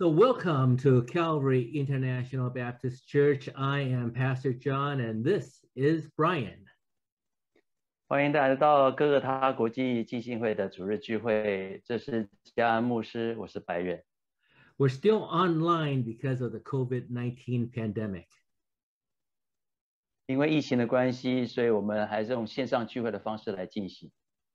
So, welcome to Calvary International Baptist Church. I am Pastor John, and this is Brian. 欢迎大家来到哥哥他国际基金会的主日聚会。这是嘉安牧师，我是白远。 We're still online because of the COVID 19 pandemic. 因为疫情的关系，所以我们还是用线上聚会的方式来进行。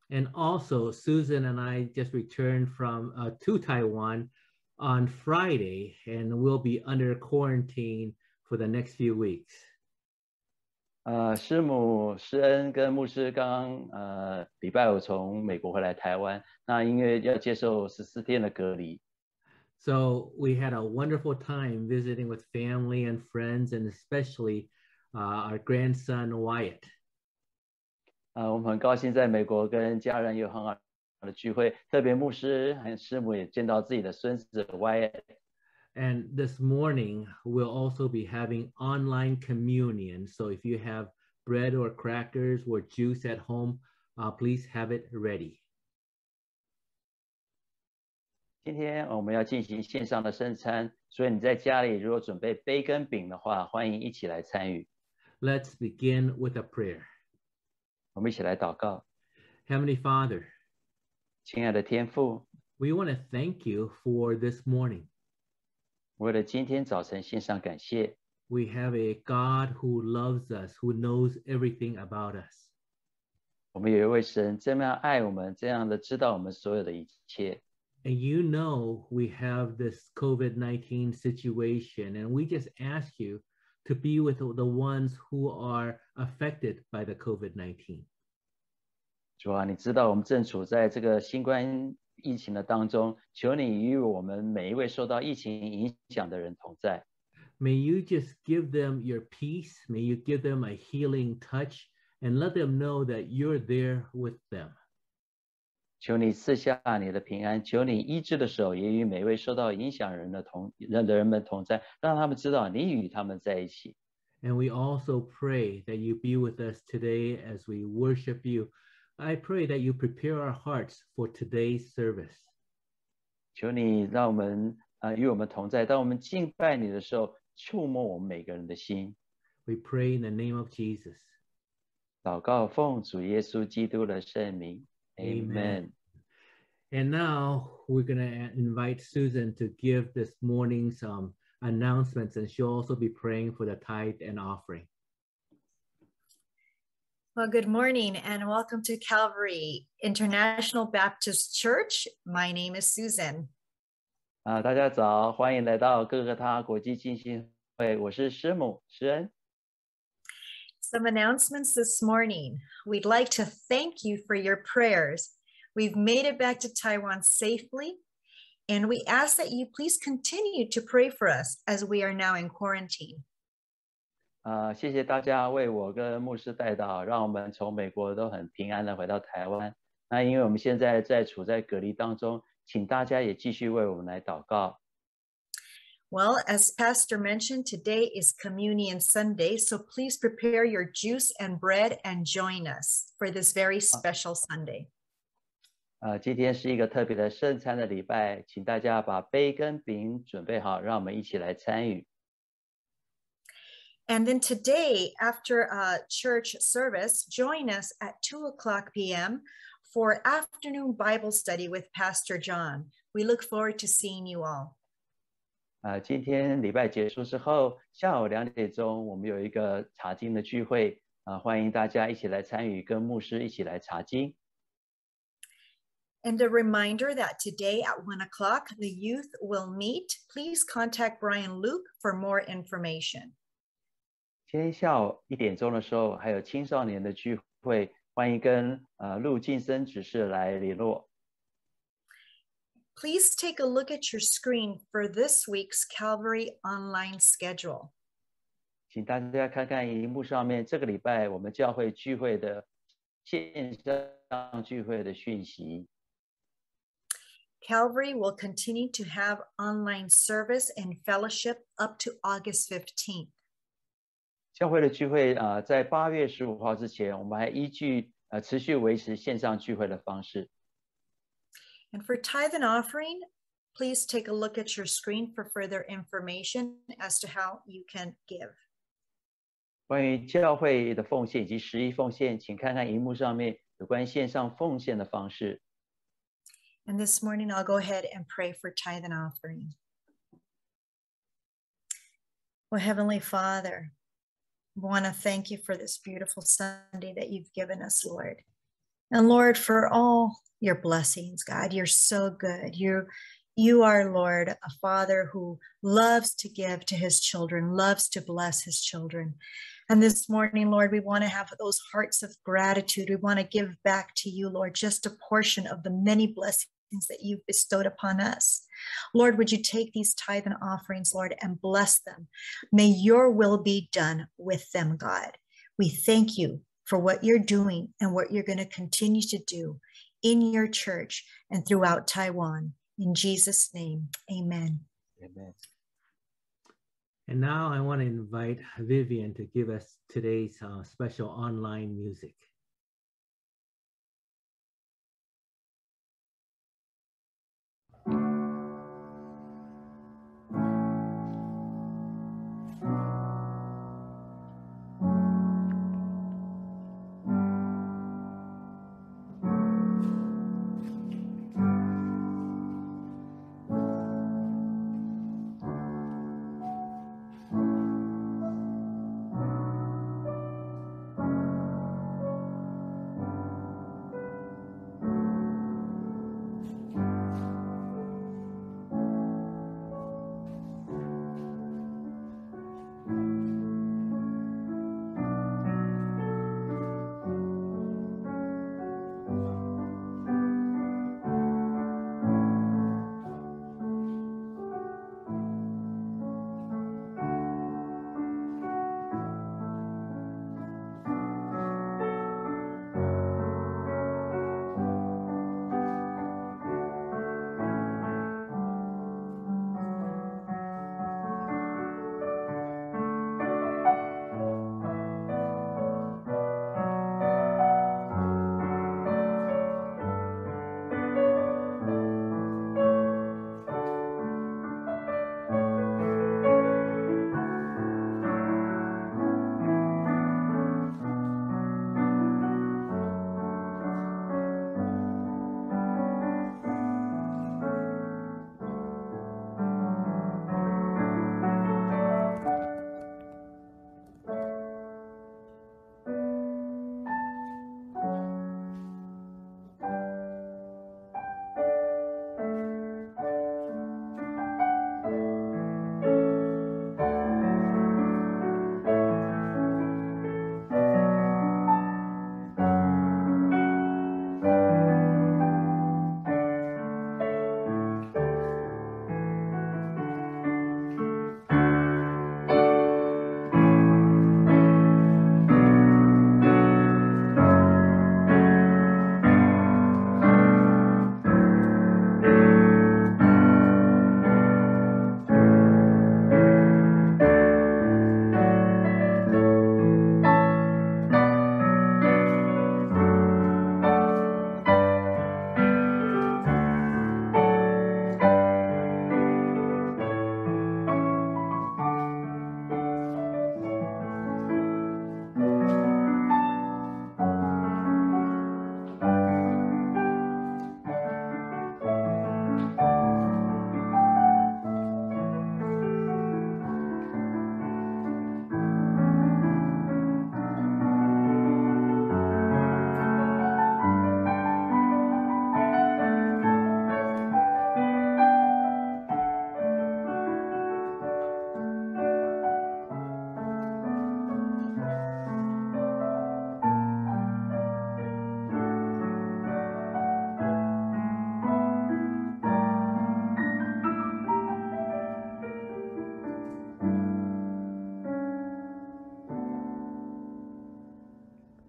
And also, Susan and I just returned from uh, to Taiwan on Friday, and we'll be under quarantine for the next few weeks. 呃，师母施恩跟牧师刚刚呃礼拜五从美国回来台湾，那因为要接受十四天的隔离， So we had a wonderful time visiting with family and friends, and especially uh, our grandson Wyatt. 呃，我们很高兴在美国跟家人有很好 的聚会，特别牧师和师母也见到自己的孙子 Wyatt。 And this morning, we'll also be having online communion. So if you have bread or crackers or juice at home, uh, please have it ready. 今天我们要进行线上的圣餐，所以你在家里如果准备杯跟饼的话，欢迎一起来参与。 Let's begin with a prayer. 我们一起来祷告， Heavenly Father, 亲爱的天父， we want to thank you for this morning. 为了今天早晨献上感谢。 We have a God who loves us, who knows everything about us. 我们有一位神这么样爱我们，这样的知道我们所有的一切。 And you know we have this COVID 19 situation, and we just ask you to be with the ones who are affected by the COVID 19. 主啊，你知道我们正处在这个新冠疫情的当中，求你与我们每一位受到疫情影响的人同在。 May you just give them your peace. May you give them a healing touch and let them know that you're there with them. 求你赐下你的平安，求你医治的手也与每位受到影响人的同人的人们同在，让他们知道你与他们在一起。 And we also pray that you be with us today as we worship you. I pray that you prepare our hearts for today's service. 求你让我们啊、呃与我们同在，当我们敬拜你的时候，触摸我们每个人的心。 We pray in the name of Jesus. 祷告奉主耶稣基督的圣名 Amen. ，Amen。 And now we're going to invite Susan to give this morning's um, announcements, and she'll also be praying for the tithe and offering. Well, good morning and welcome to Calvary International Baptist Church. My name is Susan. 啊，大家早，欢迎来到哥哥他国际进信会，我是师母施恩。 Some announcements this morning. We'd like to thank you for your prayers. We've made it back to Taiwan safely, and we ask that you please continue to pray for us as we are now in quarantine. 啊，谢谢大家为我跟牧师带祷，让我们从美国都很平安的回到台湾。那因为我们现在在处在隔离当中，请大家也继续为我们来祷告。Well, as Pastor mentioned, today is Communion Sunday, so please prepare your juice and bread and join us for this very special Sunday. 啊，今天是一个特别的圣餐的礼拜，请大家把杯跟饼准备好，让我们一起来参与。And then today, after uh, church service, join us at 2 o'clock p.m. for afternoon Bible study with Pastor John. We look forward to seeing you all. 啊，今天礼拜结束之后，下午两点钟我们有一个查经的聚会，啊，欢迎大家一起来参与，跟牧师一起来查经。 And a reminder that today at 1 o'clock, the youth will meet. Please contact Brian Luke for more information. 今天下午一点钟的时候，还有青少年的聚会，欢迎跟呃陆晋生指示来联络。 Please take a look at your screen for this week's Calvary online schedule. 请大家看看荧幕上面这个礼拜我们教会聚会的线上聚会的讯息。 Calvary will continue to have online service and fellowship up to August 15th. 教会的聚会啊、呃在八月十五号之前，我们还依据呃持续维持线上聚会的方式。 And for tithe and offering, please take a look at your screen for further information as to how you can give. 关于教会的奉献以及十一奉献，请看看荧幕上面有关线上奉献的方式。 And this morning, I'll go ahead and pray for tithe and offering. Well, Heavenly Father, we want to thank you for this beautiful Sunday that you've given us, Lord. And Lord, for all your blessings, God, you're so good. You, you are, Lord, a father who loves to give to his children, loves to bless his children. And this morning, Lord, we want to have those hearts of gratitude. We want to give back to you, Lord, just a portion of the many blessings that you've bestowed upon us. Lord, would you take these tithe and offerings, Lord, and bless them? May your will be done with them, God. We thank you for what you're doing and what you're going to continue to do in your church and throughout Taiwan. In Jesus' name, amen. Amen. And now I want to invite Vivian to give us today's uh, special online music.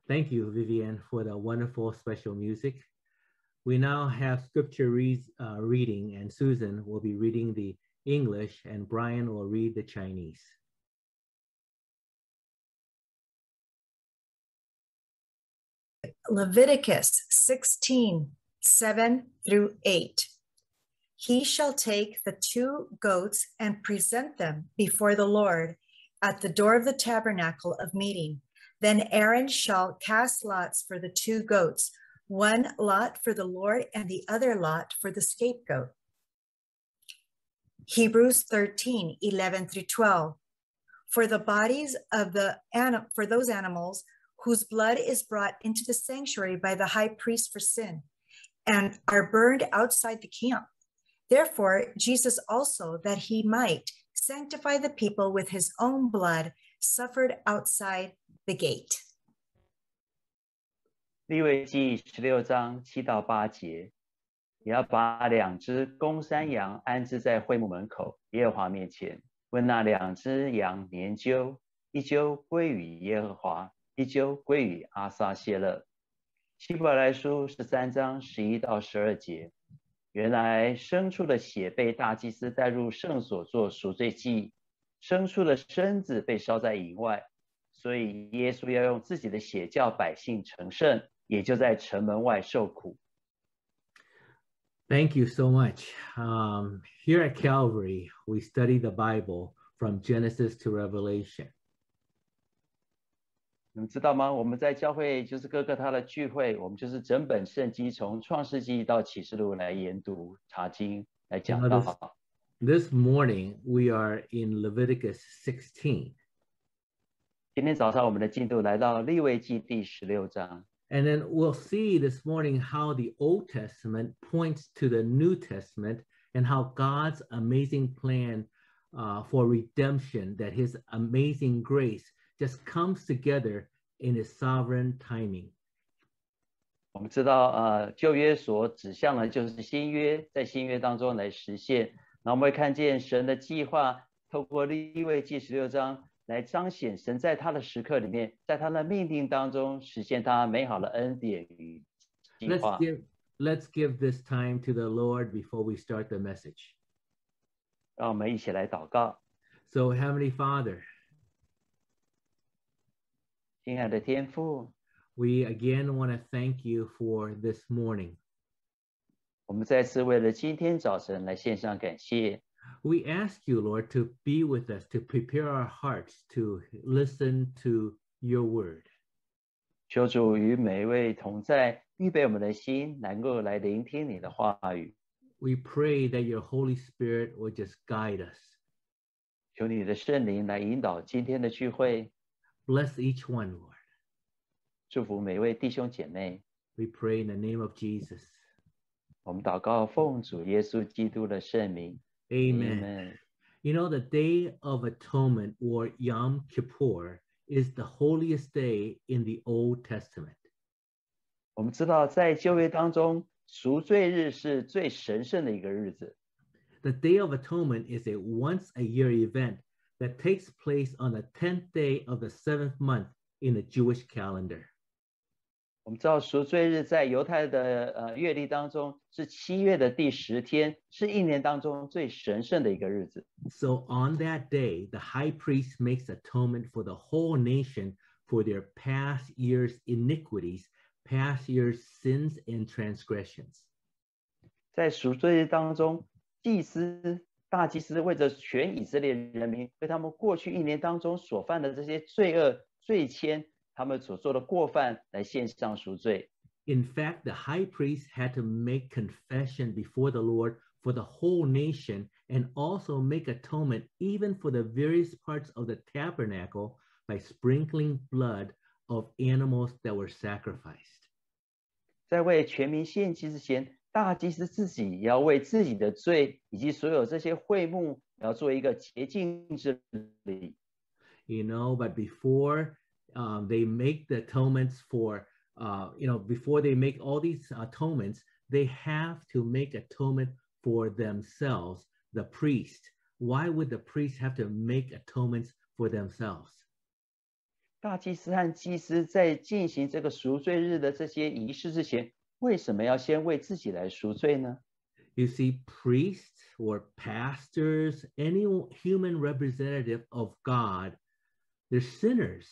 Thank you, Vivian, for the wonderful special music. We now have scripture uh, reading, and Susan will be reading the English, and Brian will read the Chinese. Leviticus 16, 7 through 8. he shall take the two goats and present them before the Lord at the door of the tabernacle of meeting. Then Aaron shall cast lots for the two goats, one lot for the Lord and the other lot for the scapegoat. Hebrews 13, 11 through 12. For the bodies of the for those animals whose blood is brought into the sanctuary by the high priest for sin and are burned outside the camp. Therefore, Jesus also, that he might sanctify the people with his own blood, suffered outside the gate. 利未记十六章七到八节，也要把两只公山羊安置在会幕门口耶和华面前，问那两只羊年究，一究归于耶和华，一究归于阿撒谢勒。希伯来书十三章十一到十二节。原来牲畜的血被大祭司带入圣所做赎罪祭，牲畜的身子被烧在营外，所以耶稣要用自己的血叫百姓成圣，也就在城门外受苦。Thank you so much. Um, here at Calvary, we study the Bible from Genesis to Revelation. 你们知道吗？我们在教会就是各个他的聚会，我们就是整本圣经从创世纪到启示录来研读查经来讲到。This morning we are in Leviticus 16. 今天早上我们的进度来到利未记第十六章。And then we'll see this morning how the Old Testament points to the New Testament and how God's amazing plan uh, for redemption, that his amazing grace just comes together in His sovereign timing. 我们知道，呃，旧约所指向的就是新约，在新约当中来实现。那我们会看见神的计划，透过利未记十六章 来彰显神在他的时刻里面，在他的命定当中实现他美好的恩典与计划。Let's give, let's give this time to the Lord before we start the message. 让我们一起来祷告。So, Heavenly Father. 亲爱的天父，We again want to thank you for this morning. 我们再次为了今天早晨来献上感谢。 We ask you, Lord, to be with us, to prepare our hearts to listen to your word. 求主与每一位同在，预备我们的心，能够来聆听你的话语。We pray that your Holy Spirit will just guide us. 求你的圣灵来引导今天的聚会。Bless each one, Lord. 祝福每位弟兄姐妹。We pray in the name of Jesus. 我们祷告，奉主耶稣基督的圣名。 Amen. Amen. You know, the Day of Atonement or Yom Kippur is the holiest day in the Old Testament. 我们知道，在旧约当中，赎罪日是最神圣的一个日子。The Day of Atonement is a once a year event that takes place on the 10th day of the seventh month in the Jewish calendar. 我们知道赎罪日在犹太的呃月历当中是七月的第十天，是一年当中最神圣的一个日子。So on that day, the high priest makes atonement for the whole nation for their past year's iniquities, past year's sins and transgressions. 在赎罪日当中，祭司大祭司为着全以色列人民，为他们过去一年当中所犯的这些罪恶、罪愆，他们所做的过犯来献上赎罪。In fact, the high priest had to make confession before the Lord for the whole nation and also make atonement even for the various parts of the tabernacle by sprinkling blood of animals that were sacrificed. 在为全民献祭之前，大祭司自己也要为自己的罪以及所有这些会幕，要做一个洁净之礼。You know, but before um, they make the atonements for, uh, you know, before they make all these atonements, they have to make atonement for themselves, the priest. Why would the priest have to make atonements for themselves? 大祭司和祭司在进行这个赎罪日的这些仪式之前，为什么要先为自己来赎罪呢？You see, priests or pastors, any human representative of God, they're sinners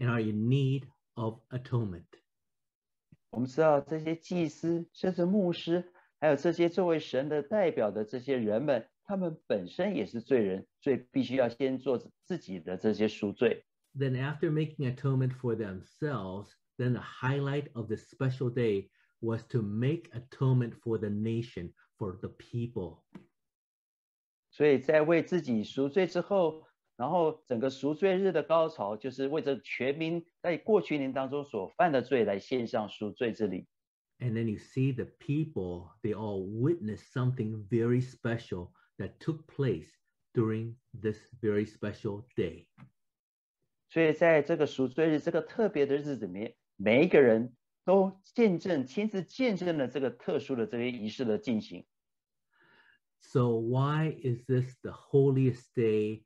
and are in need of atonement. 我们知道这些祭司甚至牧师， 还有这些作为神的代表的这些人们，他们本身也是罪人，所以必须要先做自己的这些赎罪。Then, after making atonement for themselves, then the highlight of this special day was to make atonement for the nation, for the people. 所以在为自己赎罪之后， 然后整个赎罪日的高潮，就是为着全民在过去一年当中所犯的罪来献上赎罪之礼。And then you see the people, they all witnessed something very special that took place during this very special day. 所以在这个赎罪日这个特别的日子里面，每一个人都见证、亲自见证了这个特殊的这些仪式的进行。So why is this the holiest day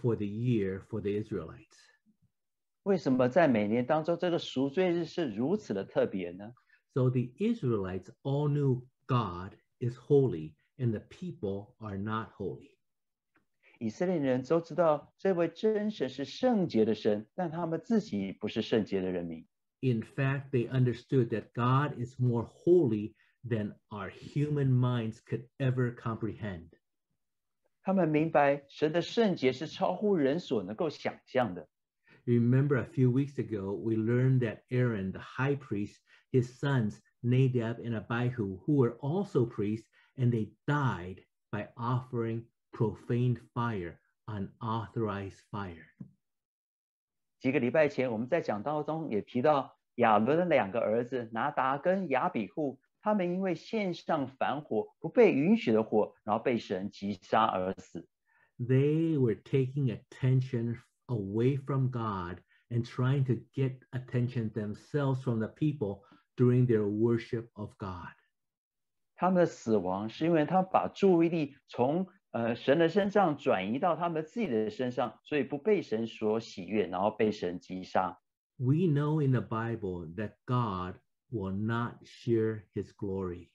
for the year for the Israelites? 为什么在每年当中这个赎罪日是如此的特别呢？So the Israelites all knew God is holy and the people are not holy. 以色列人都知道这位真神是圣洁的神，但他们自己不是圣洁的人民。In fact, they understood that God is more holy than our human minds could ever comprehend. 他们明白神的圣洁是超乎人所能够想象的。Remember, a few weeks ago, we learned that Aaron, the high priest, his sons Nadab and Abihu, who were also priests, and they died by offering profane fire, unauthorized fire. 几个礼拜前，我们在讲道中也提到亚伦的两个儿子拿达跟亚比户， 他们因为献上反火，不被允许的火，然后被神击杀而死。They were taking attention away from God and trying to get attention themselves from the people during their worship of God. 他们的死亡是因为他们把注意力从呃神的身上转移到他们自己的身上，所以不被神所喜悦，然后被神击杀。 We know in the Bible that God will not share his glory.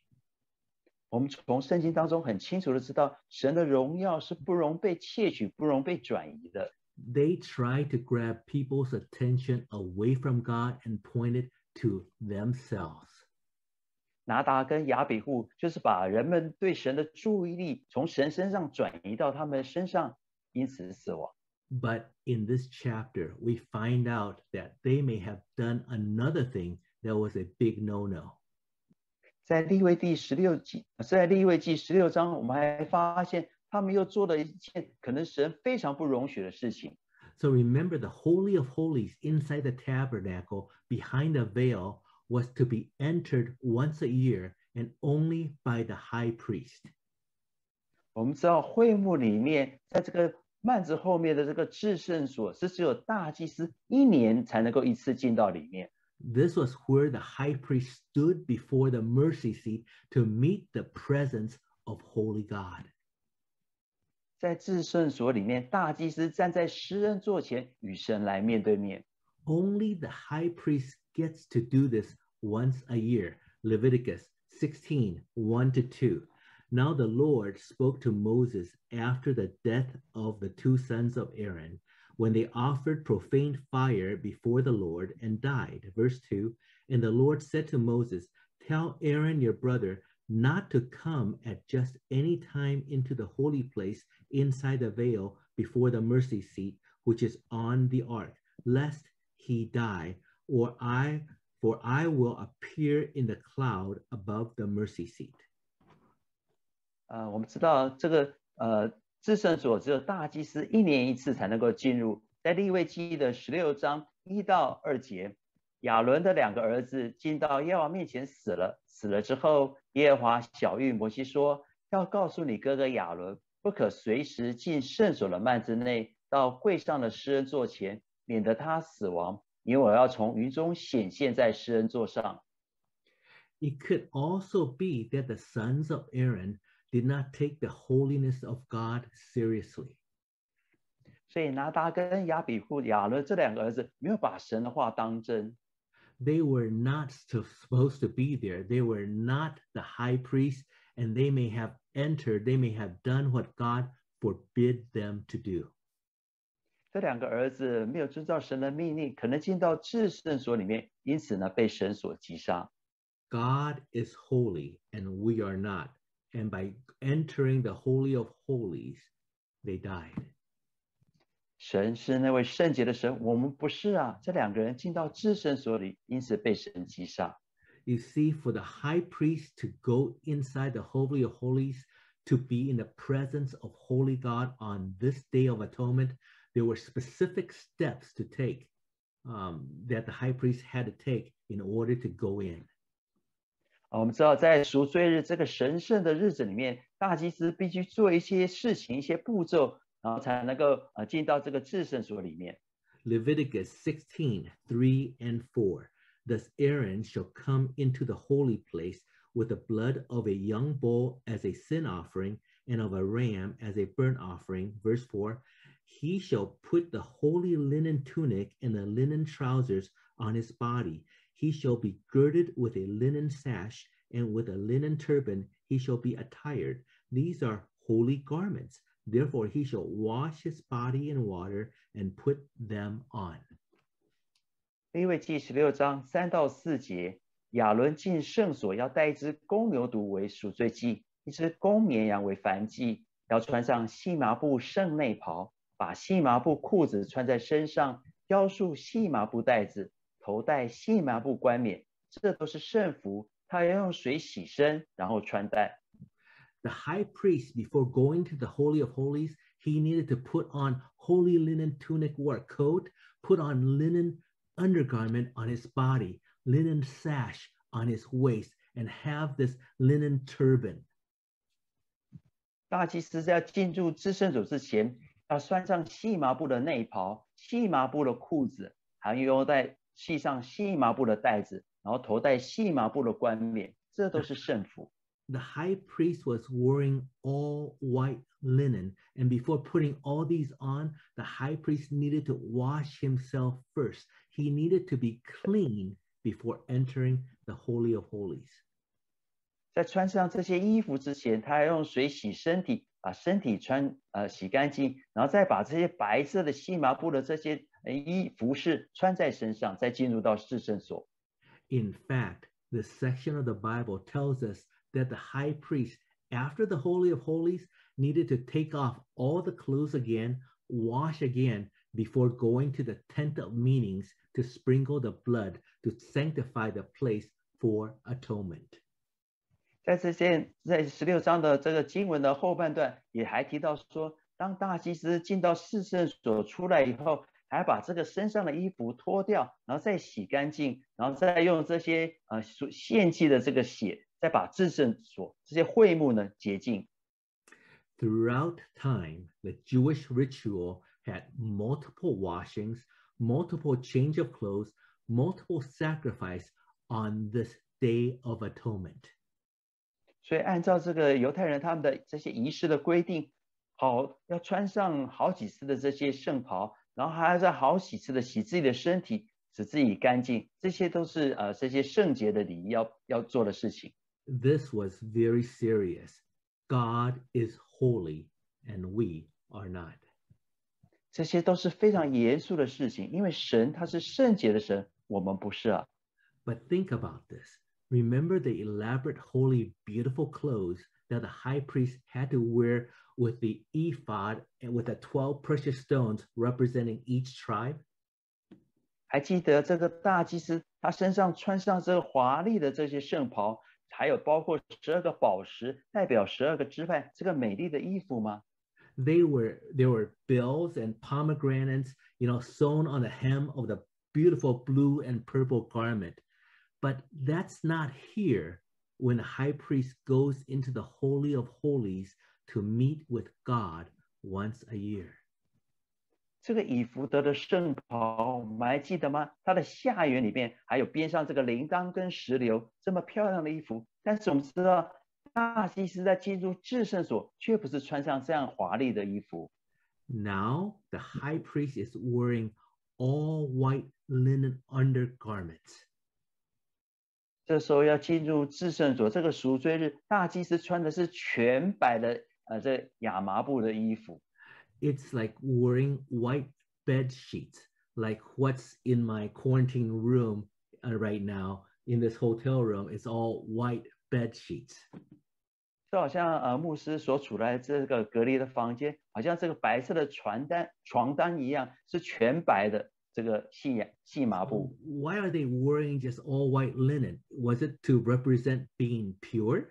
我们从圣经当中很清楚的知道，神的荣耀是不容被窃取、不容被转移的。 They try to grab people's attention away from God and point it to themselves. 拿达跟亚比户就是把人们对神的注意力从神身上转移到他们身上，因此死亡。 But in this chapter, we find out that they may have done another thing that was a big no-no. 在利未第十六记，在利未记十六章，我们还发现他们又做了一件可能神非常不容许的事情。So remember, the Holy of Holies inside the tabernacle, behind the veil, was to be entered once a year and only by the high priest. 我们知道会幕里面，在这个幔子后面的这个至圣所，是只有大祭司一年才能够一次进到里面。This was where the high priest stood before the mercy seat to meet the presence of holy God. 在至圣所里面，大祭司站在施恩座前，与神来面对面。 Only the high priest gets to do this once a year. Leviticus 16 1 to 2. Now the Lord spoke to Moses after the death of the two sons of Aaron, when they offered profane fire before the Lord and died. Verse 2 And the Lord said to Moses, Tell Aaron your brother not to come at just any time into the holy place inside the veil before the mercy seat, which is on the ark, lest he die, or I, for I will appear in the cloud above the mercy seat. 呃，我们知道这个呃 至圣所只有大祭司一年一次才能够进入。在立位记的十六章一到二节，亚伦的两个儿子进到耶和华面前死了。死了之后，耶和华小谕摩西说：“要告诉你哥哥亚伦，不可随时进圣所的幔子内，到会上的施恩座前，免得他死亡，因为我要从云中显现在施恩座上。” It could also be that the sons of Aaron did not take the holiness of God seriously. 所以拿达跟亚比户、亚伦这两个儿子没有把神的话当真。 They were not so- supposed to be there. They were not the high priest, and they may have entered, they may have done what God forbid them to do. 这两个儿子没有遵照神的命令，可能进到至圣所里面，因此呢被神所击杀。 God is holy and we are not. And by entering the Holy of Holies, they died. 神是那位圣洁的神，我们不是啊。这两个人进到至圣所里，因此被神击杀。 You see, for the high priest to go inside the Holy of Holies, to be in the presence of Holy God on this day of atonement, there were specific steps to take um, that the high priest had to take in order to go in. 啊，我们知道在赎罪日这个神圣的日子里面，大祭司必须做一些事情、一些步骤，然后才能够呃进到这个至圣所里面。 Leviticus 16, 3 and 4. Thus Aaron shall come into the holy place with the blood of a young bull as a sin offering and of a ram as a burnt offering. Verse 4 He shall put the holy linen tunic and the linen trousers on his body. He shall be girded with a linen sash, and with a linen turban he shall be attired. These are holy garments. Therefore he shall wash his body in water and put them on. 利未记十六章三到四节，亚伦进圣所要带一只公牛犊为赎罪祭，一只公绵羊为燔祭，要穿上细麻布圣内袍，把细麻布裤子穿在身上，雕束细麻布带子， 头戴细麻布冠冕，这都是圣服。他要用水洗身，然后穿戴。The high priest, before going to the Holy of Holies, he needed to put on holy linen tunic work coat, put on linen undergarment on his body, linen sash on his waist, and have this linen turban. 大祭司在进入至圣所之前，要穿上细麻布的内袍、细麻布的裤子，还要带系上细麻布的带子，然后头戴细麻布的冠冕，这都是圣服。The high priest was wearing all white linen, and before putting all these on, the high priest needed to wash himself first. He needed to be clean before entering the Holy of Holies. 在穿上这些衣服之前，他要用水洗身体，把身体穿呃洗干净，然后再把这些白色的细麻布的这些呃衣服饰穿在身上，再进入到至圣所。 In fact, this section of the Bible tells us that the high priest, after the Holy of Holies, needed to take off all the clothes again, wash again, before going to the tent of meetings to sprinkle the blood to sanctify the place for atonement. 在这件在十六章的这个经文的后半段，也还提到说，当大祭司进到至圣所出来以后， 还把这个身上的衣服脱掉，然后再洗干净，然后再用这些呃所献祭的这个血，再把至圣所这些会幕呢洁净。Throughout time, the Jewish ritual had multiple washings, multiple change of clothes, multiple sacrifice on this day of atonement. 所以按照这个犹太人他们的这些仪式的规定，好要穿上好几次的这些圣袍，然后还要再好几次的洗自己的身体，使自己干净，这些都是呃这些圣洁的礼仪要要做的事情。 This was very serious. God is holy and we are not. 这些都是非常严肃的事情，因为神他是圣洁的神，我们不是啊。 But think about this. Remember the elaborate, holy, beautiful clothes that the high priest had to wear with the ephod and with the 12 precious stones representing each tribe? 还记得这个大祭司他身上穿上这个华丽的这些圣袍，还有包括十二个宝石代表十二个支派这个美丽的衣服吗？ They were there were bells and pomegranates, you know, sewn on the hem of the beautiful blue and purple garment. But that's not here when the high priest goes into the holy of holies to meet with God once a year. 这个以弗得的圣袍，我们还记得吗？它的下缘里面还有边上这个铃铛跟石榴，这么漂亮的衣服。但是我们知道，大祭司在进入至圣所，却不是穿上这样华丽的衣服。Now the high priest is wearing all white linen undergarments. 这时候要进入至圣所，这个赎罪日，大祭司穿的是全白的呃这亚麻布的衣服。 It's like wearing white bed sheets, like what's in my quarantine room uh, right now. in this hotel room is all white bed sheets. 就好像呃牧师所处在这个隔离的房间，好像这个白色的床单床单一样，是全白的这个细细麻布。 Why are they wearing just all white linen? Was it to represent being pure?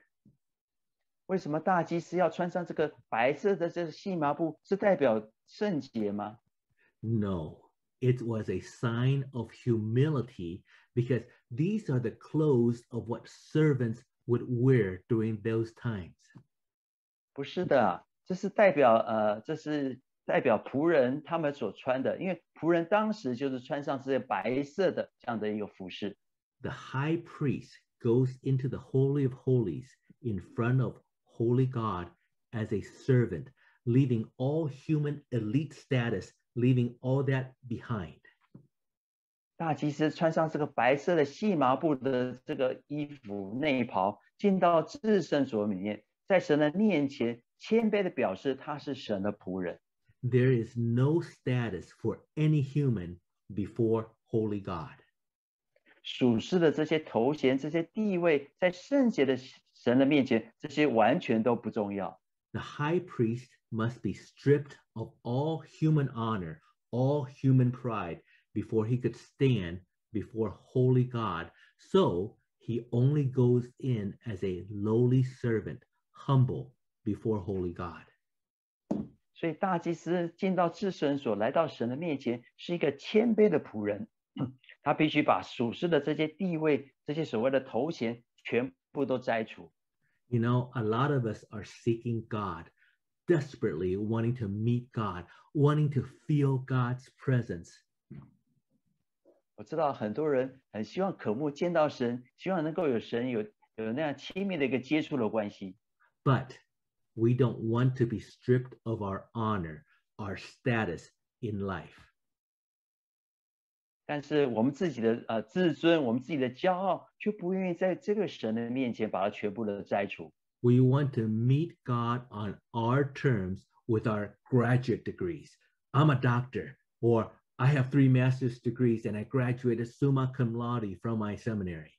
为什么大祭司要穿上这个白色的这个细麻布？是代表圣洁吗？ No, it was a sign of humility because these are the clothes of what servants would wear during those times. 不是的，这是代表呃，这是代表仆人他们所穿的，因为仆人当时就是穿上这些白色的这样的一个服饰。 The high priest goes into the Holy of Holies in front of Holy God as a servant, leaving all human elite status, leaving all that behind. 大祭司穿上这个白色的细麻布的这个衣服内袍，进到至圣所里面，在神的面前谦卑的表示他是神的仆人。 There is no status for any human before Holy God. 属世的这些头衔、这些地位，在圣洁的 神的面前，这些完全都不重要。 The high priest must be stripped of all human honor, all human pride, before he could stand before holy God. So he only goes in as a lowly servant, humble before holy God. 所以大祭司进到至圣所，来到神的面前，是一个谦卑的仆人。他必须把属世的这些地位、这些所谓的头衔，全 部都摘除。 You know, a lot of us are seeking God, desperately wanting to meet God, wanting to feel God's presence. 我知道很多人很希望渴慕见到神，希望能够有神有有那样亲密的一个接触的关系。 But we don't want to be stripped of our honor, our status in life. 但是我们自己的呃自尊，我们自己的骄傲，却不愿意在这个神的面前把它全部的摘除。We want to meet God on our terms with our graduate degrees. I'm a doctor, or I have three master's degrees and I graduated summa cum laude from my seminary.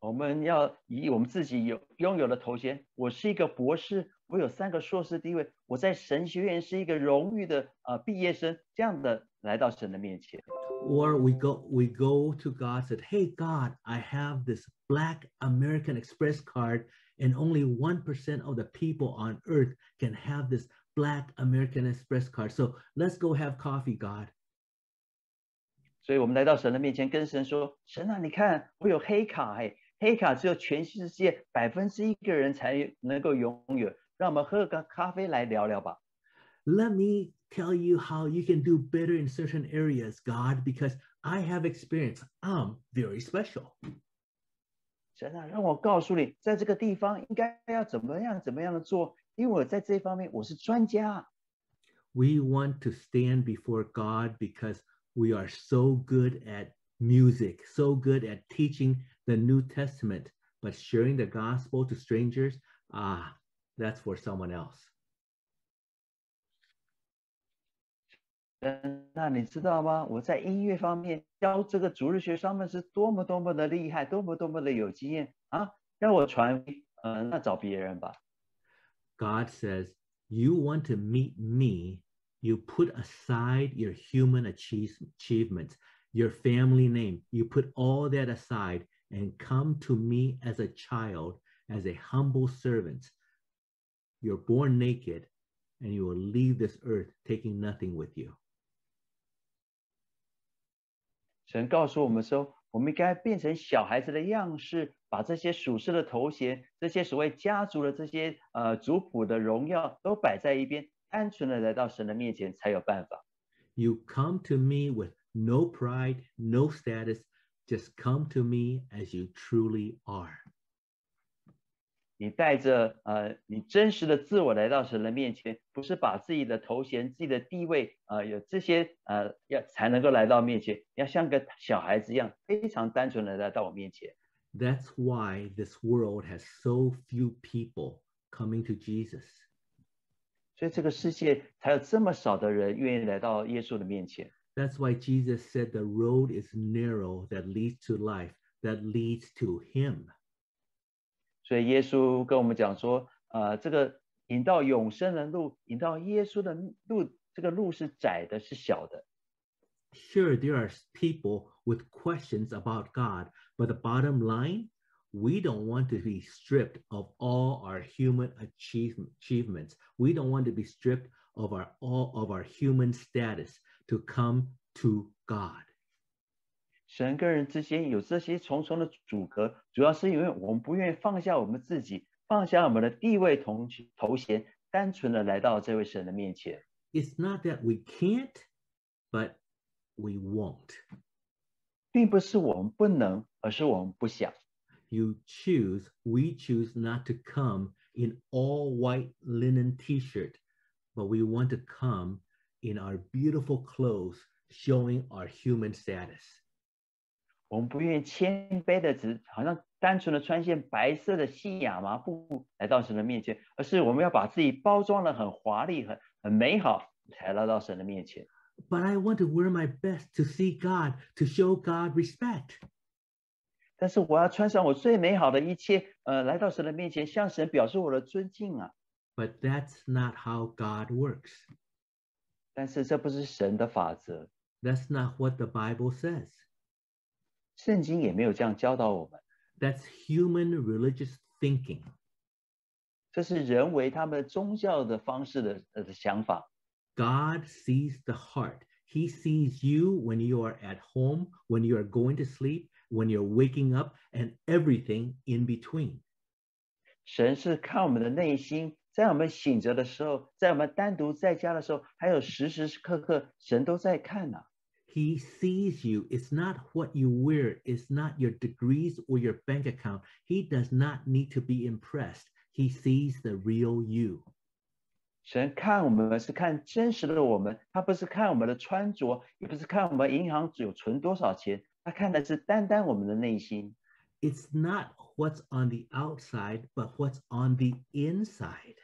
我们要以我们自己有拥有的头衔，我是一个博士，我有三个硕士地位，我在神学院是一个荣誉的呃毕业生，这样的来到神的面前。Or we go we go to God said, "Hey God, I have this black American Express card and only one percent of the people on earth can have this black American Express card. So let's go have coffee, God." 所以我们来到神的面前，跟神说：“神啊，你看我有黑卡，哎，黑卡只有全世界百分之一个人才能够拥有，让我们喝个咖啡来聊聊吧。 Let me tell you how you can do better in certain areas, God, because I have experience. I'm very special. 神啊，让我告诉你，在这个地方应该要怎么样怎么样的做，因为我在这方面我是专家。 We want to stand before God because we are so good at music, so good at teaching the New Testament, but sharing the gospel to strangers, ah, that's for someone else. 嗯，那你知道吗？我在音乐方面教这个主日学上面是多么多么的厉害，多么多么的有经验啊！让我传，呃，那找别人吧。 God says, You want to meet me, you put aside your human achieve- achievements, your family name, you put all that aside and come to me as a child, as a humble servant. You're born naked and you will leave this earth taking nothing with you. 神告诉我们说，我们应该变成小孩子的样式，把这些属世的头衔、这些所谓家族的这些呃族谱的荣耀都摆在一边，单纯的来到神的面前才有办法。 You come to me with no pride, no status, just come to me as you truly are. 你带着呃你真实的自我来到神的面前，不是把自己的头衔、自己的地位呃有这些呃要才能够来到面前，要像个小孩子一样，非常单纯的来到我面前。 That's why this world has so few people coming to Jesus. 所以这个世界才有这么少的人愿意来到耶稣的面前。 That's why Jesus said the road is narrow that leads to life, that leads to Him. 所以耶稣跟我们讲说，呃，这个引到永生的路，引到耶稣的路，这个路是窄的，是小的。 Sure, there are people with questions about God, but the bottom line, we don't want to be stripped of all our human achieve- achievements. We don't want to be stripped of our all of our human status to come to God. 神跟人之间有这些重重的阻隔，主要是因为我们不愿意放下我们自己，放下我们的地位同头衔，单纯的来到这位神的面前。 It's not that we can't, but we won't. 并不是我们不能，而是我们不想。 You choose, we choose not to come in all white linen t-shirt, but we want to come in our beautiful clothes showing our human status. 我们不愿意谦卑的只好像单纯的穿件白色的细亚麻布来到神的面前，而是我们要把自己包装的很华丽、很很美好，才来到神的面前。 But I want to wear my best to see God, to show God respect. 但是我要穿上我最美好的一切，呃，来到神的面前，向神表示我的尊敬啊！ But that's not how God works. 但是这不是神的法则， That's not what the Bible says. 圣经也没有这样教导我们。That's human religious thinking. 这是人为他们宗教的方式的呃的想法。God sees the heart. He sees you when you are at home, when you are going to sleep, when you're waking up, and everything in between. 神是看我们的内心，在我们醒着的时候，在我们单独在家的时候，还有时时刻刻，神都在看呐、He sees you. It's not what you wear, it's not your degrees or your bank account. He does not need to be impressed. He sees the real you. 神看我们是看真实的我们，他不是看我们的穿着，也不是看我们银行有存多少钱，他看的是单单我们的内心。 It's not what's on the outside, but what's on the inside.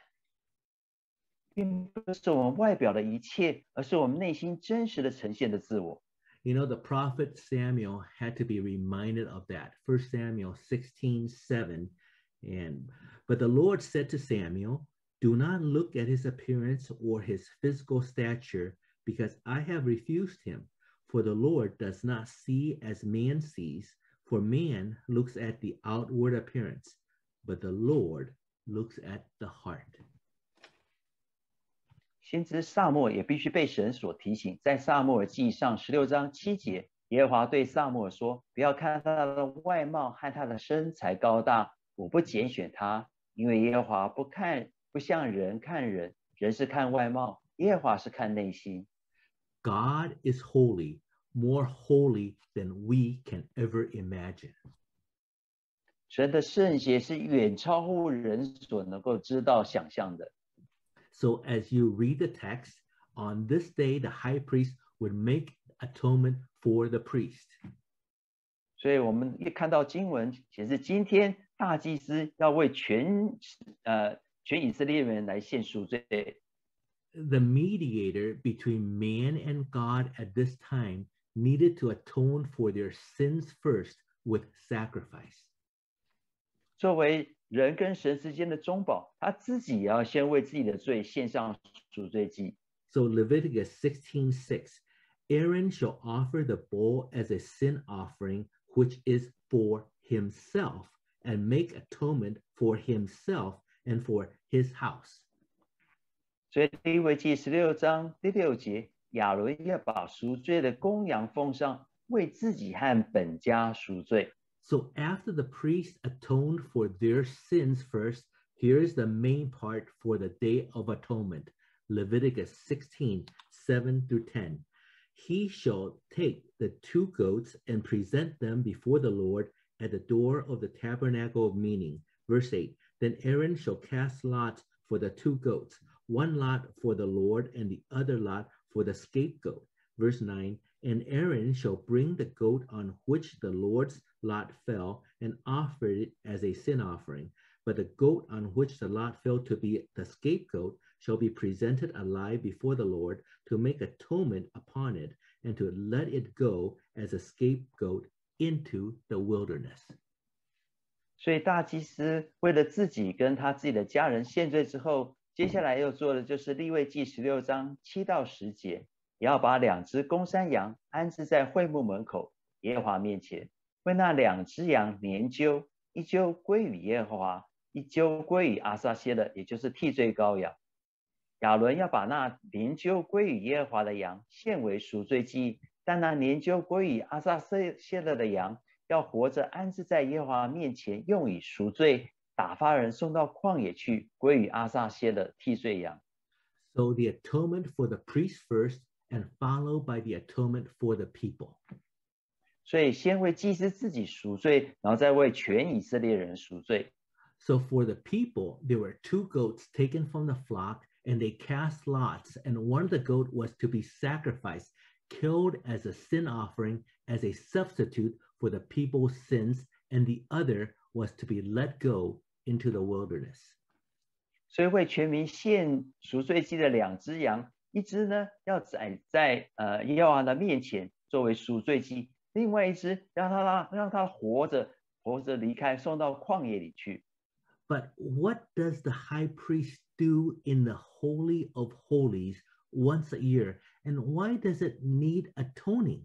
并不是我们外表的一切，而是我们内心真实的呈现的自我。 You know, the prophet Samuel had to be reminded of that. 1 Samuel 16, 7. And but the Lord said to Samuel, Do not look at his appearance or his physical stature, because I have refused him. For the Lord does not see as man sees, for man looks at the outward appearance, but the Lord looks at the heart. 先知萨默也必须被神所提醒，在萨默尔记上十六章七节，耶和华对萨默尔说：“不要看他的外貌和他的身材高大，我不拣选他，因为耶和华不看不像人看人，人是看外貌，耶和华是看内心。God is holy, more holy than we can ever imagine. 神的圣洁是远超乎人所能够知道、想象的。So as you read the text, on this day the high priest would make atonement for the priest. 所以我们一看到经文显示，今天大祭司要为全呃全以色列人来献赎罪。 The mediator between man and God at this time needed to atone for their sins first with sacrifice. 作为 人跟神之间的中保，他自己也要先为自己的罪献上赎罪祭。So Leviticus 16:6, Aaron shall offer the bull as a sin offering, which is for himself, and make atonement for himself and for his house. 所以利未记十六章第六节，亚伦要把赎罪的公羊奉上，为自己和本家赎罪。So after the priests atoned for their sins first, here's the main part for the Day of Atonement Leviticus 16 7 through 10. He shall take the two goats and present them before the Lord at the door of the tabernacle of meeting. Verse 8 Then Aaron shall cast lots for the two goats, one lot for the Lord and the other lot for the scapegoat. Verse 9 And Aaron shall bring the goat on which the Lord's lot fell and offered it as a sin offering. But the goat on which the lot fell to be the scapegoat shall be presented alive before the Lord to make atonement upon it and to let it go as a scapegoat into the wilderness. 所以大祭司为了自己跟他自己的家人献罪之后，接下来又做的就是利未记十六章七到十节，也要把两只公山羊安置在会幕门口耶和华面前，为那两只羊年究，一揪归于耶和华，一揪归于阿撒谢的，也就是替罪羔羊。亚伦要把那年究归于耶和华的羊献为赎罪祭，但那年究归于阿撒谢勒的羊要活着安置在耶和华面前，用以赎罪，打发人送到旷野去，归于阿撒谢的替罪羊。So the atonement for the priest first, and followed by the atonement for the people. 所以先为祭司自己赎罪，然后再为全以色列人赎罪。 So for the people, there were two goats taken from the flock, and they cast lots, and one of the goat was to be sacrificed, killed as a sin offering, as a substitute for the people's sins, and the other was to be let go into the wilderness. 所以为全民献赎罪祭的两只羊，一只呢要宰在呃耶和华的面前作为赎罪祭， 另外一只让它让让它活着活着离开，送到旷野里去。But what does the high priest do in the Holy of Holies once a year? And why does it need atoning?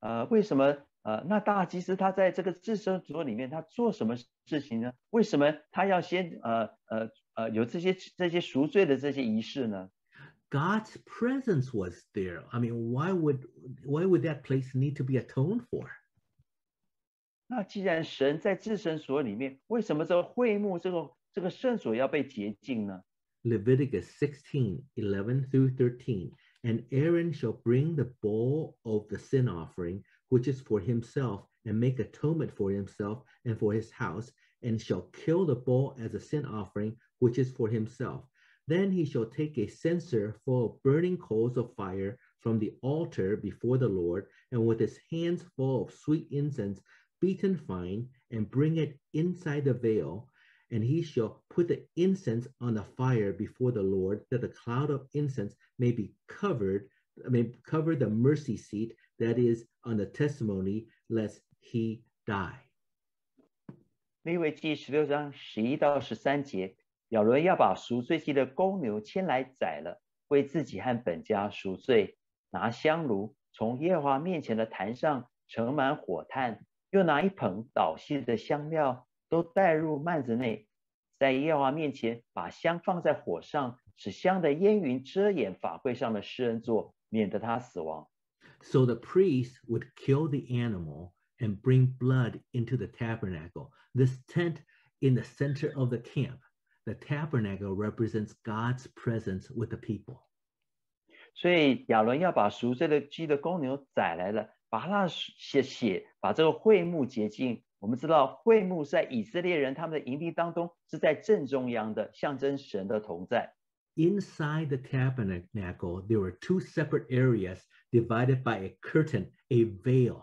呃，为什么呃那大祭司他在这个至圣所里面他做什么事情呢？为什么他要先呃呃呃有这些这些赎罪的这些仪式呢？God's presence was there. I mean, why would why would that place need to be atoned for? 那既然神在至圣所里面，为什么这会幕这个这个圣所要被洁净呢？Leviticus 16:11 through 13 And Aaron shall bring the bull of the sin offering, which is for himself, and make atonement for himself and for his house, and shall kill the bull as a sin offering, which is for himself. Then he shall take a censer full of burning coals of fire from the altar before the Lord, and with his hands full of sweet incense, beaten fine, and bring it inside the veil. And he shall put the incense on the fire before the Lord, that the cloud of incense may be covered, may cover the mercy seat that is on the testimony, lest he die. 利未记十六章十一到十三节， 亚伦要把赎罪祭的公牛牵来宰了，为自己和本家赎罪，拿香炉从耶和华面前的坛上盛满火炭，又拿一捧捣细的香料，都带入幔子内，在耶和华面前把香放在火上，使香的烟云遮掩法柜上的施恩座，免得他死亡。So the priest would kill the animal and bring blood into the tabernacle, this tent in the center of the camp. the tabernacle represents God's presence with the people. 所以亚伦要把赎罪的祭的公牛宰来了，把那些血把这个会幕洁净。我们知道会幕在以色列人他们的营地当中是在正中央的，象征神的同在。Inside the tabernacle, there were two separate areas divided by a curtain, a veil.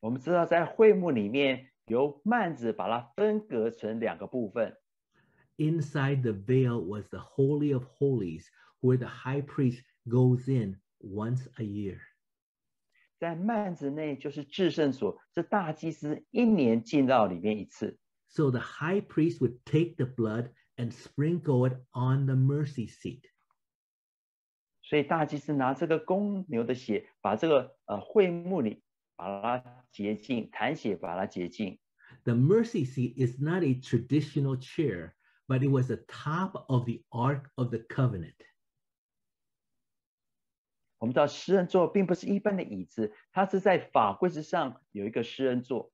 我们知道在会幕里面由幔子把它分隔成两个部分。Inside the veil was the Holy of Holies, where the high priest goes in once a year. 在幔子内就是至圣所，这大祭司一年进到里面一次。 So the high priest would take the blood and sprinkle it on the mercy seat. 所以大祭司拿这个公牛的血，把这个呃会幕里把它洁净，弹血把它洁净。 The mercy seat is not a traditional chair, but it was the top of the Ark of the Covenant. 我们知道施恩座并不是一般的椅子，它是在法柜之上有一个施恩座。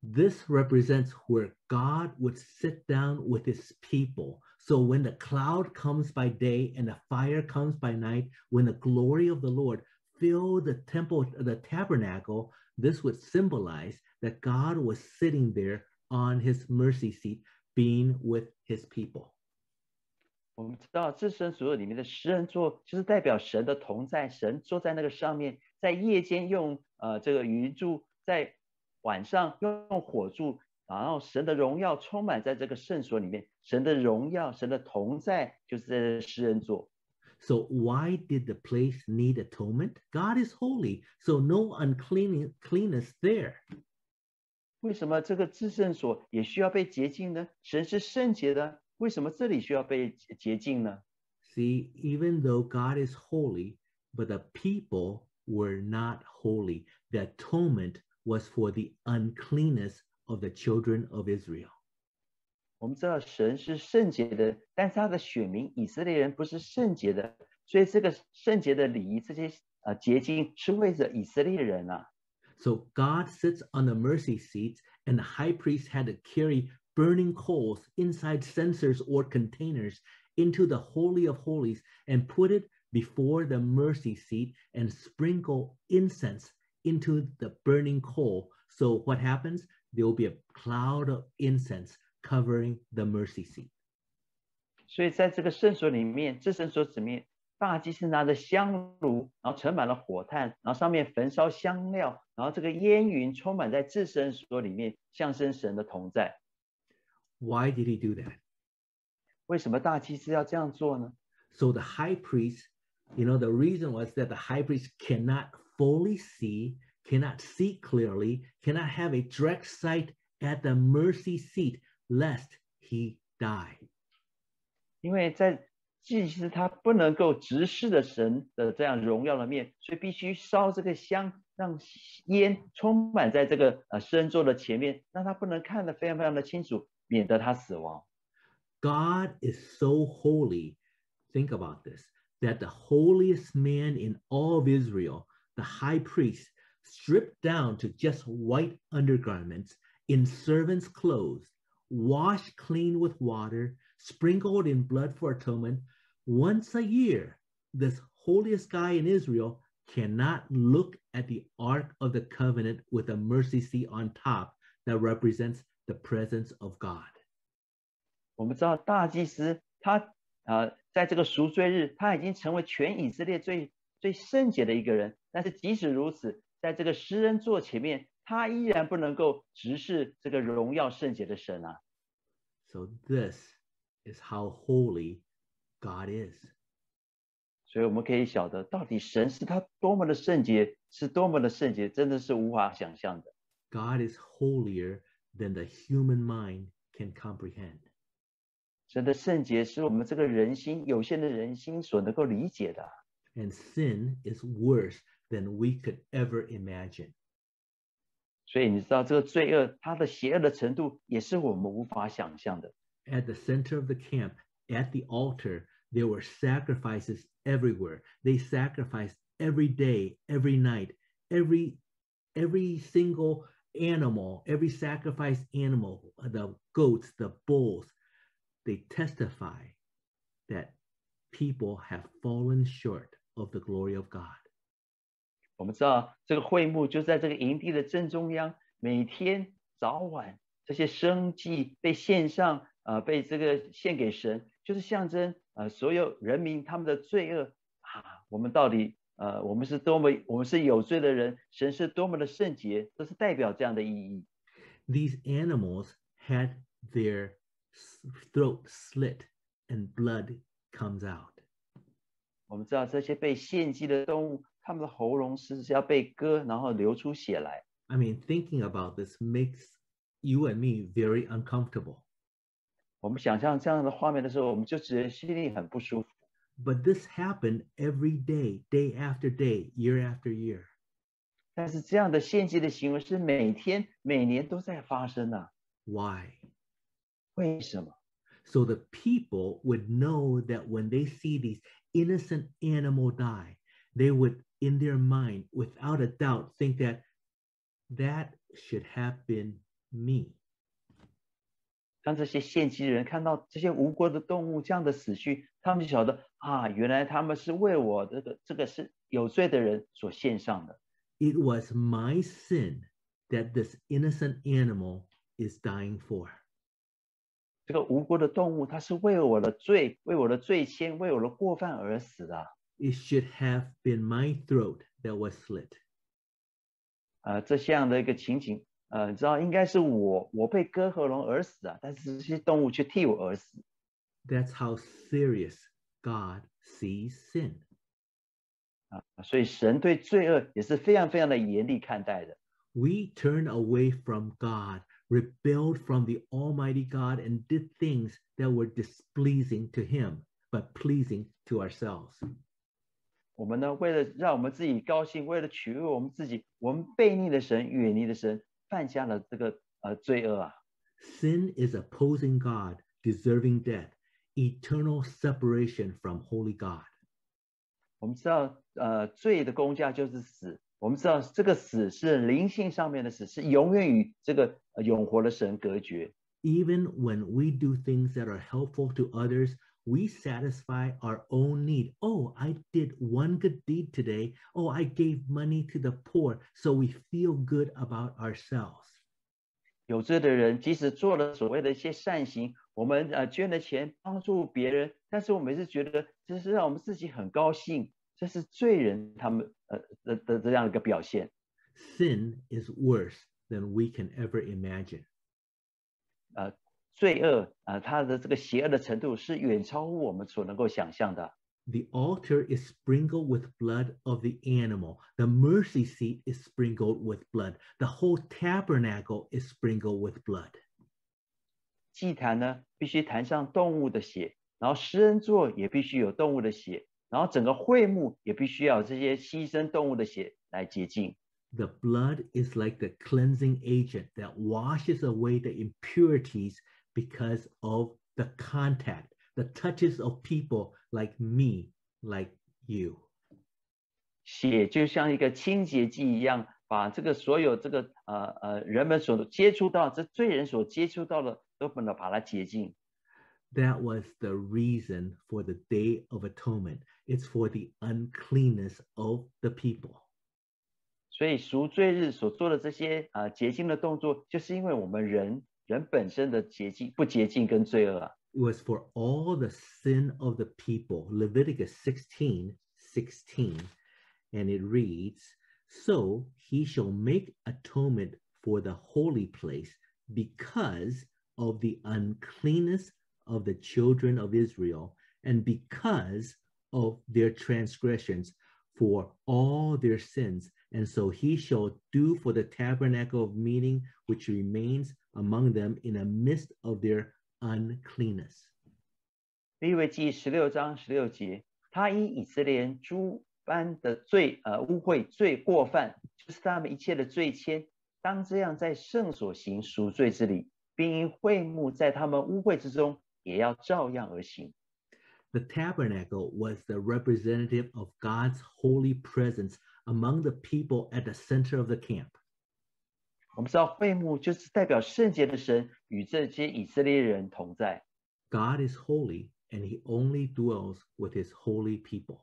This represents where God would sit down with his people. So when the cloud comes by day and the fire comes by night, when the glory of the Lord filled the temple, the tabernacle, this would symbolize that God was sitting there on his mercy seat being with his people. 我们知道这神所有里面的施恩座，就是代表神的同在，神坐在那个上面，在夜间用呃这个云柱，在晚上用火柱，然后神的荣耀充满在这个圣所里面，神的荣耀，神的同在就是在施恩座。So why did the place need atonement? God is holy, so no uncleanness there. 为什么这个至圣所也需要被洁净呢？神是圣洁的，为什么这里需要被洁净呢？See, even though God is holy, but the people were not holy. The atonement was for the uncleanness of the children of Israel. 我们知道神是圣洁的，但是他的选民以色列人不是圣洁的，所以这个圣洁的礼仪，这些呃洁净是为着以色列人啊。So God sits on the mercy seat, and the high priest had to carry burning coals inside censers or containers into the Holy of Holies and put it before the mercy seat and sprinkle incense into the burning coal. So what happens? There will be a cloud of incense covering the mercy seat. 所以在这个圣所里面，至圣所里面， 大祭司拿着香炉，然后盛满了火炭，然后上面焚烧香料，然后这个烟云充满在自身所里面，象征神的同在。Why did he do that? 为什么大祭司要这样做呢？So the high priest, you know, the reason was that the high priest cannot fully see, cannot see clearly, cannot have a direct sight at the mercy seat, lest he die. 因为在祭司他不能够直视的神的这样荣耀的面，所以必须烧这个香，让烟充满在这个呃圣座的前面，让他不能看得非常非常的清楚，免得他死亡。 God is so holy. Think about this that the holiest man in all of Israel, the high priest, stripped down to just white undergarments in servants' clothes, washed clean with water, sprinkled in blood for atonement, once a year, this holiest guy in Israel cannot look at the Ark of the Covenant with a mercy seat on top that represents the presence of God. 我们知道大祭司他呃在这个赎罪日，他已经成为全以色列最最圣洁的一个人，但是即使如此，在这个施恩座前面，他依然不能够直视这个荣耀圣洁的神啊。 So this is how holy God is. 所以我们可以晓得，到底神是他多么的圣洁，是多么的圣洁，真的是无法想象的。 God is holier than the human mind can comprehend. 神的圣洁是我们这个人心有限的人心所能够理解的。 And sin is worse than we could ever imagine. 所以你知道，这个罪恶它的邪恶的程度，也是我们无法想象的。 At the center of the camp, at the altar, there were sacrifices everywhere. They sacrificed every day, every night, every every single animal, every sacrificed animal, the goats, the bulls, they testify that people have fallen short of the glory of God. 我们知道，这个会幕就在这个营地的正中央，每天早晚这些生祭被献上， 呃，被这个献给神，就是象征呃所有人民他们的罪恶啊。我们到底呃，我们是多么，我们是有罪的人，神是多么的圣洁，都是代表这样的意义。 These animals had their s- throat slit and blood comes out. 我们知道这些被献祭的动物，它们的喉咙是要被割，然后流出血来。 I mean, thinking about this makes you and me very uncomfortable. 我们想象这样的画面的时候，我们就觉得心里很不舒服。 But this happened every day, day after day, year after year. 但是这样的献祭的行为是每天、每年都在发生的、 Why? 为什么？ So the people would know that when they see these innocent animal die, they would, in their mind, without a doubt, think that that should have been me. 当这些献祭人看到这些无辜的动物这样的死去，他们就晓得啊，原来他们是为我这个这个是有罪的人所献上的。It was my sin that this innocent animal is dying for. 这个无辜的动物，它是为我的罪、为我的罪愆、为我的过犯而死的。It should have been my throat that was slit. 呃，这样的一个情景，呃，你知道应该是我我被割喉咙而死啊，但是这些动物却替我而死。That's how serious God sees sin. 啊，所以神对罪恶也是非常非常的严厉看待的。We turn away from God, rebelled from the Almighty God, and did things that were displeasing to Him, but pleasing to ourselves. 我们呢，为了让我们自己高兴，为了取悦我们自己，我们背逆的神，远离的神，犯下了这个呃罪恶啊。 Sin is opposing God, deserving death, eternal separation from holy God. 我们知道，呃，罪的公价就是死。我们知道这个死是灵性上面的死，是永远与这个、呃永活的神隔绝。 Even when we do things that are helpful to others, we satisfy our own need. Oh, I did one good deed today. Oh, I gave money to the poor. So we feel good about ourselves. 有罪的人，即使做了所谓的一些善行，我们呃捐了钱帮助别人，但是我们是觉得这是让我们自己很高兴，这是罪人他们呃的的这样一个表现。 Sin is worse than we can ever imagine. 罪恶啊、呃，它的这个邪恶的程度是远超乎我们所能够想象的。The altar is sprinkled with blood of the animal. The mercy seat is sprinkled with blood. The whole tabernacle is sprinkled with blood. 祭坛呢，必须弹上动物的血，然后施恩座也必须有动物的血，然后整个会幕也必须要有这些牺牲动物的血来洁净。The blood is like the cleansing agent that washes away the impurities because of the contact, the touches of people like me, like you. 血就像一个清洁剂一样，把这个所有这个呃呃人们所接触到，这罪人所接触到的，都不能把它洁净。 That was the reason for the Day of Atonement. It's for the uncleanness of the people. 所以赎罪日所做的这些啊、呃、洁净的动作，就是因为我们人 人本身的洁净不洁净跟罪恶啊。 It was for all the sin of the people. Leviticus 16 16. And it reads, So he shall make atonement for the holy place because of the uncleanness of the children of Israel and because of their transgressions for all their sins. And so he shall do for the tabernacle of meeting which remains among them in the midst of their uncleanness. 利未记十六章十六节，他因以色列人诸般的罪呃污秽罪过犯，就是他们一切的罪愆，当这样在圣所行赎罪之礼，并因会幕在他们污秽之中，也要照样而行。 The tabernacle was the representative of God's holy presence among the people at the center of the camp. 我们知道会幕就是代表圣洁的神与这些以色列人同在。God is holy and he only dwells with his holy people.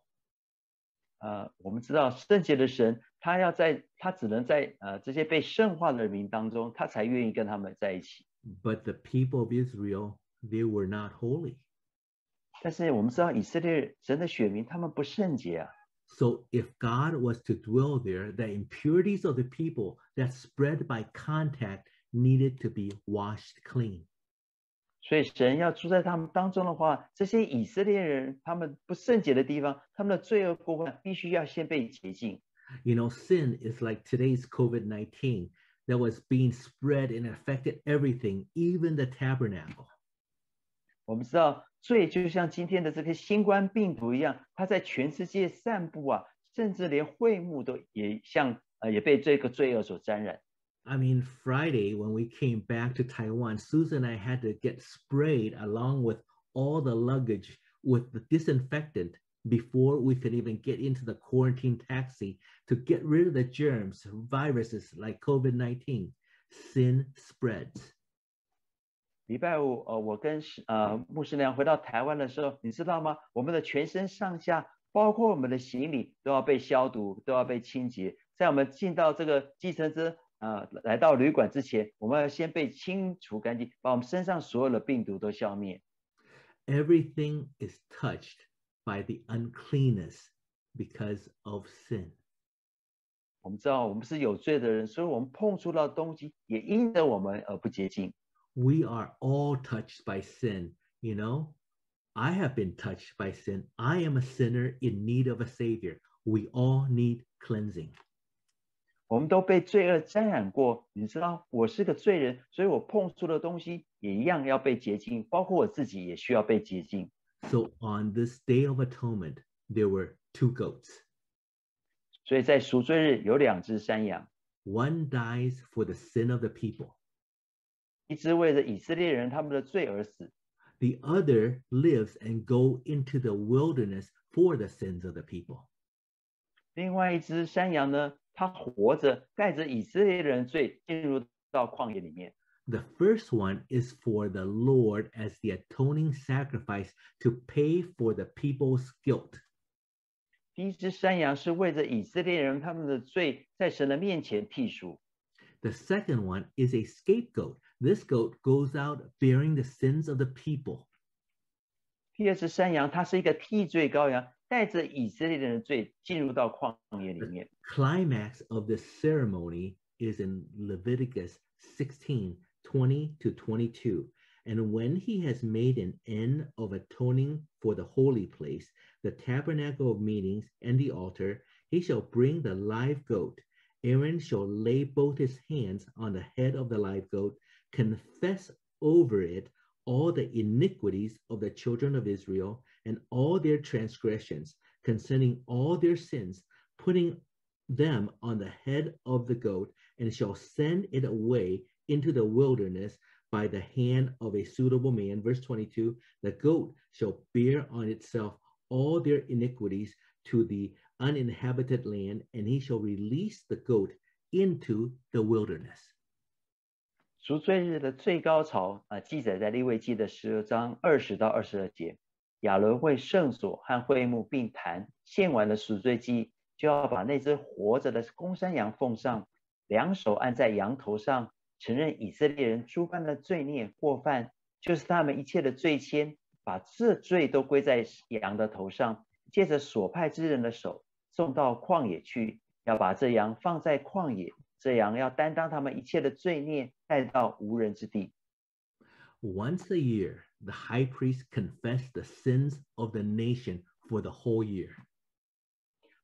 呃，我们知道圣洁的神，他要在他只能在呃这些被圣化的人民当中，他才愿意跟他们在一起。But the people of Israel, they were not holy. 但是我们知道以色列神的选民，他们不圣洁啊。So if God was to dwell there, the impurities of the people that spread by contact needed to be washed clean. 所以神要住在他们当中的话，这些以色列人他们不圣洁的地方，他们的罪恶过犯必须要先被洁净。 You know, sin is like today's COVID 19 that was being spread and affected everything, even the tabernacle. 我们知道 罪就像今天的这个新冠病毒一样，它在全世界散布啊，甚至连会幕都也像呃也被这个罪恶所沾染。 I mean, Friday when we came back to Taiwan, Susan and I had to get sprayed along with all the luggage with the disinfectant before we could even get into the quarantine taxi to get rid of the germs, viruses like COVID 19. Sin spreads. 礼拜五，呃，我跟呃牧师娘回到台湾的时候，你知道吗？我们的全身上下，包括我们的行李，都要被消毒，都要被清洁。在我们进到这个计程车，呃，来到旅馆之前，我们要先被清除干净，把我们身上所有的病毒都消灭。Everything is touched by the uncleanness because of sin. 我们知道我们是有罪的人，所以我们碰触到的东西也因着我们而不洁净。We are all touched by sin, you know? I have been touched by sin. I am a sinner in need of a savior. We all need cleansing. 我们都被罪恶沾染过，你知道，我是个罪人，所以我碰触的东西也一样要被洁净，包括我自己也需要被洁净。 So on this day of atonement, there were two goats. 所以在赎罪日有两只山羊， One dies for the sin of the people. 一只为了以色列人他们的罪而死， The other lives and go into the wilderness for the sins of the people. 另外一只山羊呢，它活着带着以色列人的罪进入到旷野里面。 The first one is for the Lord as the atoning sacrifice to pay for the people's guilt. 第一只山羊是为着以色列人他们的罪在神的面前替赎， The second one is a scapegoat. This goat goes out bearing the sins of the people. 第二只山羊它是一个替罪羔羊，带着以色列人的罪进入到旷野里面。 Climax of this ceremony is in Leviticus 16 20 to 22. And when he has made an end of atoning for the holy place, the tabernacle of meetings, and the altar, he shall bring the live goat. Aaron shall lay both his hands on the head of the live goat, confess over it all the iniquities of the children of Israel and all their transgressions concerning all their sins, putting them on the head of the goat, and shall send it away into the wilderness by the hand of a suitable man. Verse 22 The goat shall bear on itself all their iniquities to the uninhabited land, and he shall release the goat into the wilderness. 赎罪日的最高潮啊、记载在利未记的十二章二十到二十二节。亚伦为圣所和会幕并坛献完了赎罪祭，就要把那只活着的公山羊奉上，两手按在羊头上，承认以色列人诸般的罪孽过犯，就是他们一切的罪愆，把这罪都归在羊的头上，借着所派之人的手送到旷野去，要把这羊放在旷野，这羊要担当他们一切的罪孽，带到无人之地。 Once a year, the high priest confessed the sins of the nation for the whole year.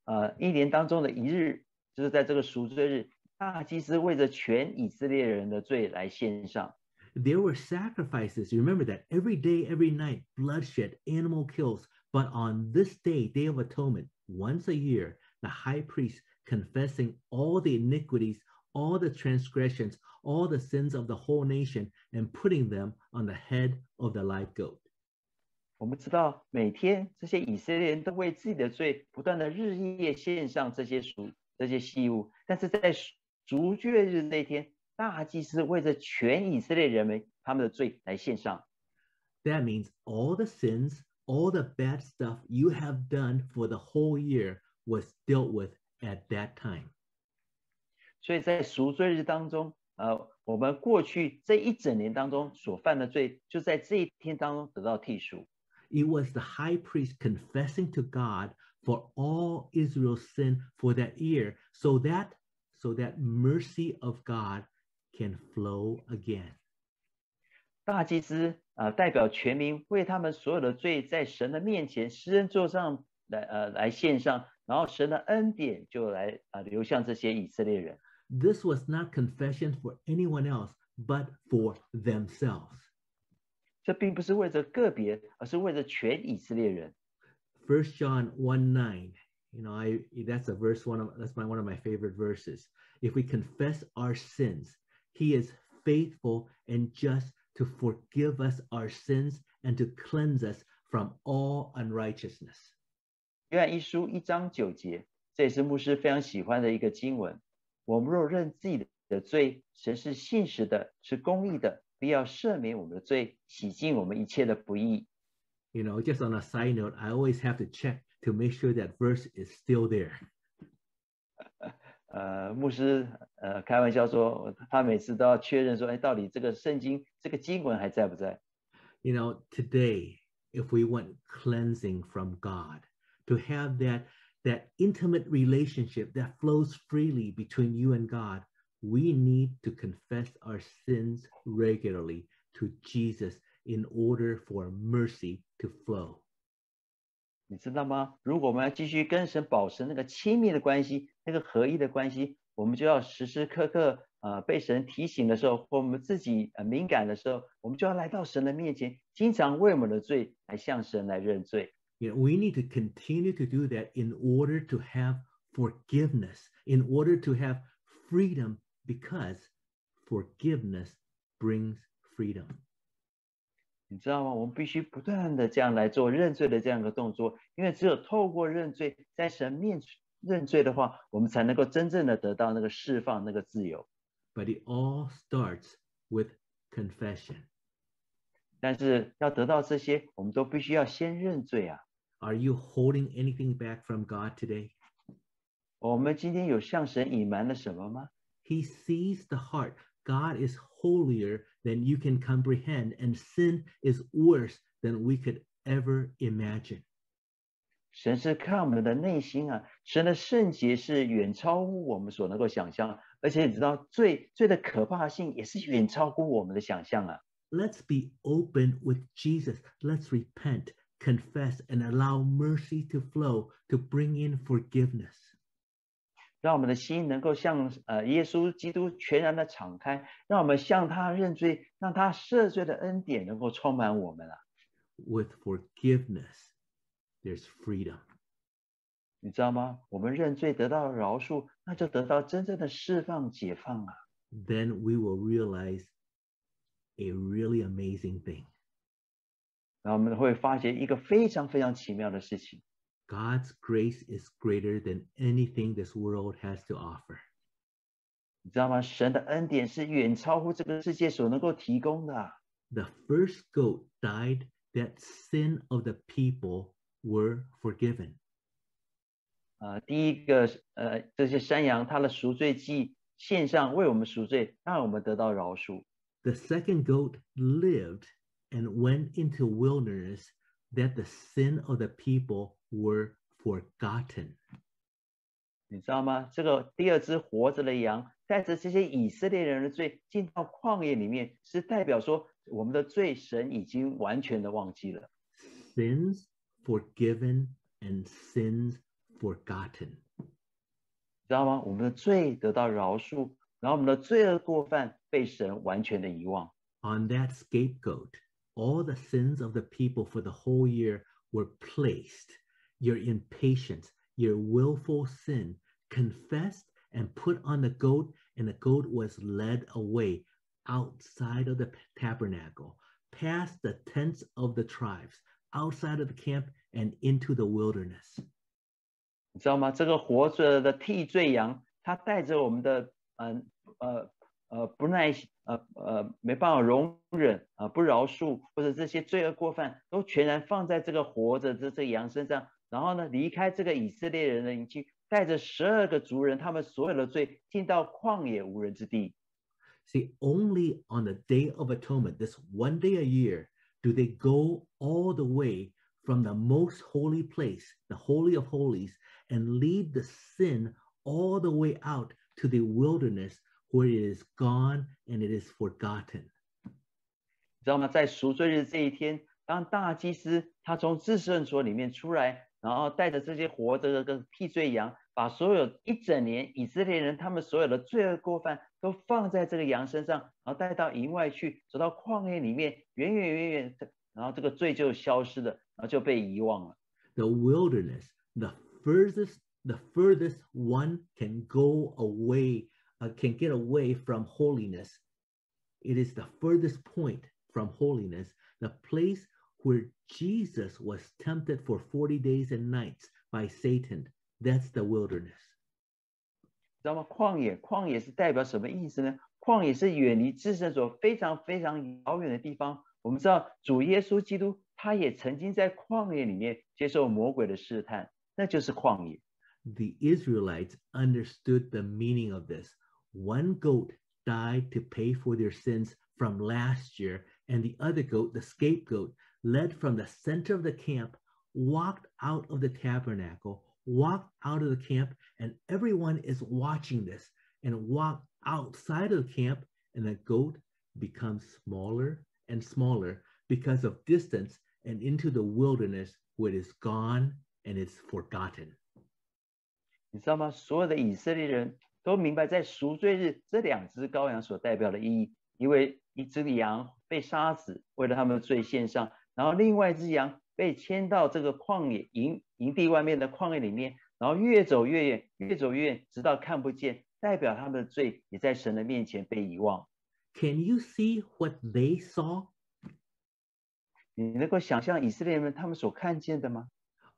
呃，一年当中的一日，就是在这个赎罪日，大祭司为着全以色列人的罪来献上。 There were sacrifices. You remember that every day, every night, bloodshed, animal kills. But on this day, Day of Atonement, once a year, the high priest confessing all the iniquities, all the transgressions, all the sins of the whole nation, and putting them on the head of the live goat. 我们知道，每天这些以色列人都为自己的罪不断的日夜献上这些赎这些祭物，但是在赎赎罪日那天，大祭司为着全以色列人们他们的罪来献上。 That means all the sins, all the bad stuff you have done for the whole year was dealt with at that time. 所以在赎罪日当中，呃，我们过去这一整年当中所犯的罪，就在这一天当中得到剔除。It was the high priest confessing to God for all Israel's sin for that year so that so that mercy of God can flow again. 大祭司啊、呃代表全民为他们所有的罪在神的面前施恩座上来呃来献上，然后神的恩典就来啊、呃流向这些以色列人。This was not confession for anyone else but for themselves. 这并不是为着个别，而是为着全以色列人。 First John 1 9. You know, I that's a verse one of that's my one of my favorite verses. If we confess our sins, he is faithful and just to forgive us our sins and to cleanse us from all unrighteousness. 约翰一书一章九节，这也是牧师非常喜欢的一个经文。 我们若认自己的罪，神是信实的，是公义的，必要赦免我们的罪，洗净我们一切的不义。You know, just on a side note, I always have to check to make sure that verse is still there. 呃，牧师呃开玩笑说，他每次都要确认说，哎，到底这个圣经这个经文还在不在？You know, today, if we want cleansing from God, to have that that intimate relationship that flows freely between you and God, we need to confess our sins regularly to Jesus in order for mercy to flow. 你知道吗？如果我们要继续跟神保持那个亲密的关系，那个合一的关系，我们就要时时刻刻呃被神提醒的时候，或我们自己呃敏感的时候，我们就要来到神的面前，经常为我们的罪来向神来认罪。 You know, we need to continue to do that in order to have forgiveness, in order to have freedom, because forgiveness brings freedom. 你知道吗？我们必须不断的这样来做认罪的这样一个动作，因为只有透过认罪，在神面前认罪的话，我们才能够真正的得到那个释放、那个自由。 But it all starts with confession. 但是要得到这些，我们都必须要先认罪啊！ Are you holding anything back from God today? 我们今天有向神隐瞒了什么吗？ He sees the heart. God is holier than you can comprehend, and sin is worse than we could ever imagine. 神是看我们的内心啊，神的圣洁是远超乎我们所能够想象，而且你知道罪罪的可怕性也是远超乎我们的想象啊！ Let's be open with Jesus. Let's repent, confess, and allow mercy to flow to bring in forgiveness. 让我们的心能够向呃耶稣基督全然的敞开，让我们向他认罪，让他赦罪的恩典能够充满我们啊！ With forgiveness, there's freedom. 你知道吗？我们认罪得到饶恕，那就得到真正的释放、解放啊！ Then we will realize a really amazing thing. 然后我们会发现一个非常非常奇妙的事情。 God's grace is greater than anything this world has to offer. 你知道吗？神的恩典是远超乎这个世界所能够提供的啊。 The first goat died that sin of the people were forgiven. 呃，第一个呃，这些山羊它的赎罪祭献上为我们赎罪，让我们得到饶恕。 The second goat lived and went into wilderness that the sin of the people were forgotten. 你知道吗？这个第二只活着的羊，带着这些以色列人的罪进到旷野里面，是代表说我们的罪神已经完全的忘记了。 Sins forgiven and sins forgotten. 知道吗？我们的罪得到饶恕，然后我们的罪恶过犯被神完全的遗忘。 On that scapegoat, all the sins of the people for the whole year were placed. Your impatience, your willful sin, confessed and put on the goat, and the goat was led away outside of the tabernacle, past the tents of the tribes, outside of the camp, and into the wilderness. 你知道吗？这个活着的替罪羊，它带着我们的嗯呃 呃不耐心呃呃没办法容忍啊、呃、不饶恕或者这些罪恶过犯，都全然放在这个活着的这个羊身上，然后呢离开这个以色列人的营区，带着十二个族人他们所有的罪进到旷野无人之地。 See, only on the Day of Atonement, this one day a year, do they go all the way from the most holy place, the Holy of Holies, and lead the sin all the way out to the wilderness where it is gone and it is forgotten. 你知道吗？在赎罪日这一天，当大祭司他从至圣所里面出来，然后带着这些活着的个替罪羊，把所有一整年以色列人他们所有的罪恶过犯都放在这个羊身上，然后带到营外去，走到旷野里面，远远远远的，然后这个罪就消失了，然后就被遗忘了。 The wilderness, the furthest, the furthest one can go away, uh, can get away from holiness. It is the furthest point from holiness, the place where Jesus was tempted for 40 days and nights by Satan. That's the wilderness. 知道吗？旷野，旷野是代表什么意思呢？旷野是远离至圣所非常非常遥远的地方。我们知道主耶稣基督他也曾经在旷野里面接受魔鬼的试探，那就是旷野。 The Israelites understood the meaning of this. One goat died to pay for their sins from last year, and the other goat, the scapegoat, led from the center of the camp, walked out of the tabernacle, walked out of the camp, and everyone is watching this and walk outside of the camp, and the goat becomes smaller and smaller because of distance and into the wilderness where it is gone and is forgotten. 你知道吗？所有的以色列人 都明白，在赎罪日这两只羔羊所代表的意义，因为一只羊被杀死，为了他们的罪献上，然后另外一只羊被牵到这个旷野营营地外面的旷野里面，然后越走越远，越走越远，直到看不见，代表他们的罪也在神的面前被遗忘。Can you see what they saw? 你能够想象以色列人他们所看见的吗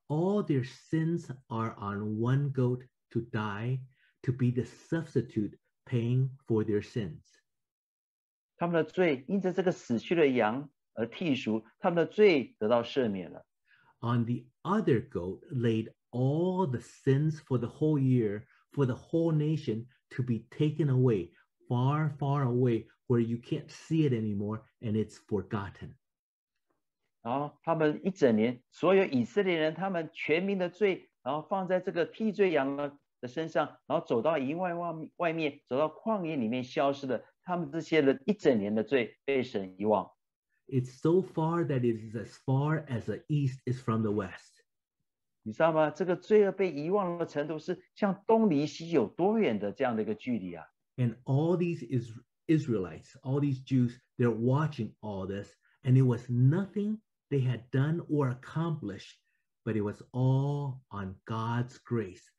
？All their sins are on one goat to die, to be the substitute paying for their sins. 他们的罪因着这个死去的羊而剔除，他们的罪得到赦免了。 On the other goat laid all the sins for the whole year, for the whole nation to be taken away, far, far away, where you can't see it anymore and it's forgotten. 然后他们一整年，所有以色列人他们全民的罪，然后放在这个替罪羊的 的身上，然后走到营外外面外面，走到旷野里面消失的，他们这些人一整年的罪被神遗忘。 It's so far that it is as far as the east is from the west. 你知道吗？这个罪恶被遗忘的程度是像东离西有多远的这样的一个距离啊！ And all these is Israelites, all these Jews, they're watching all this, and it was nothing they had done or accomplished, but it was all on God's grace.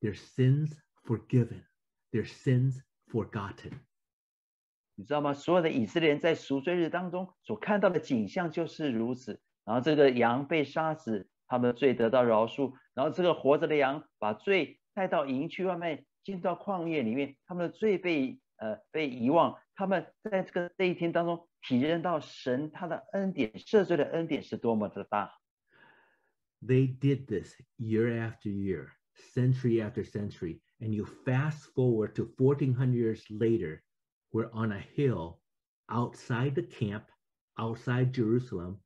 Their sins forgiven, their sins forgotten. 你知道吗？所有的以色列人在赎罪日当中所看到的景象就是如此。然后这个羊被杀死，他们的罪得到饶恕；然后这个活着的羊把罪带到营区外面，进到旷野里面，他们的罪被呃被遗忘。他们在这个这一天当中体认到神他的恩典，赦罪的恩典是多么的大。 They did this year after year, century after century, and you fast forward to 1400 years later, we're on a hill outside the camp, outside Jerusalem,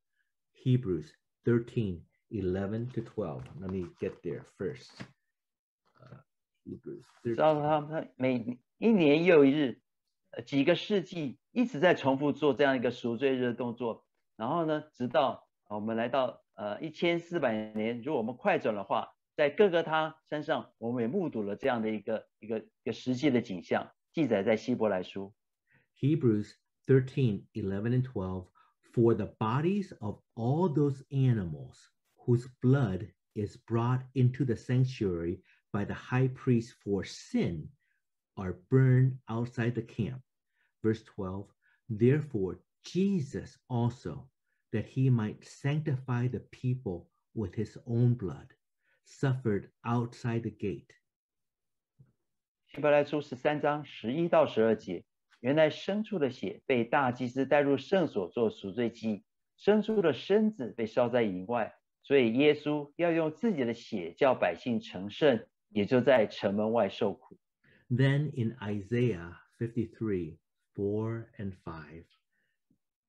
Hebrews 13, 11 to 12. Let me get there first. Uh, Hebrews 知 13. 道他们每一年又一日，呃几个世纪一直在重复做这样一个赎罪日的动作。然后呢，直到呃我们来到呃一千四百年，如果我们快转的话， 在各各他身上，我们也目睹了这样的一个一个一个实际的景象，记载在希伯来书。Hebrews thirteen eleven and twelve. For the bodies of all those animals whose blood is brought into the sanctuary by the high priest for sin are burned outside the camp. Verse 12 Therefore, Jesus also, that he might sanctify the people with his own blood suffered outside the gate. 希伯来书十三章十一到十二节，原来牲畜的血被大祭司带入圣所做赎罪祭，牲畜的身子被烧在营外，所以耶稣要用自己的血叫百姓成圣，也就在城门外受苦。 Then in Isaiah 53, 4 and 5,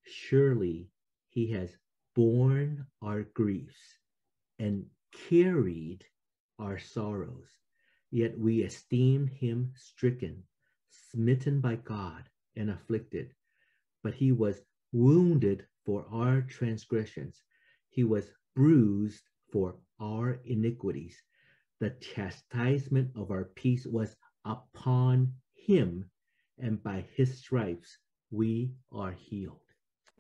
surely he has borne our griefs and carried our sorrows, yet we esteemed him stricken, smitten by God, and afflicted. But he was wounded for our transgressions, he was bruised for our iniquities. The chastisement of our peace was upon him, and by his stripes we are healed.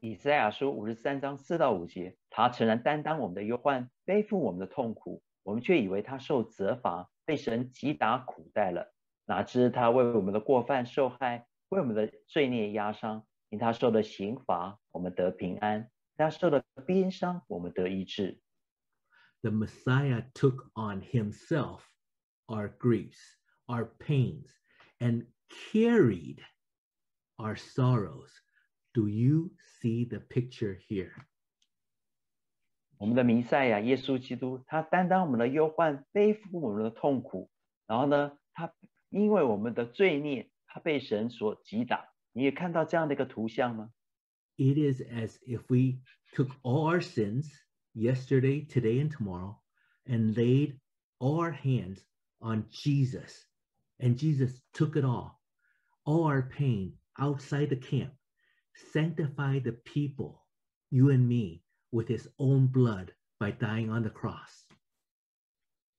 以赛亚书五十三章四到五节， 他诚然担当我们的忧患，背负我们的痛苦，我们却以为他受责罚，被神击打苦待了。哪知他为我们的过犯受害，为我们的罪孽压伤。因他受的刑罚，我们得平安；他受的鞭伤，我们得医治。 The Messiah took on himself our griefs, our pains, and carried our sorrows. Do you see the picture here? 我们的弥赛亚耶稣基督，他担当我们的忧患，背负我们的痛苦。然后呢，他因为我们的罪孽，他被神所击打。你也看到这样的一个图像吗？ It is as if we took all our sins, yesterday, today, and tomorrow, and laid all our hands on Jesus. And Jesus took it all, all our pain outside the camp, sanctified the people, you and me with his own blood by dying on the cross.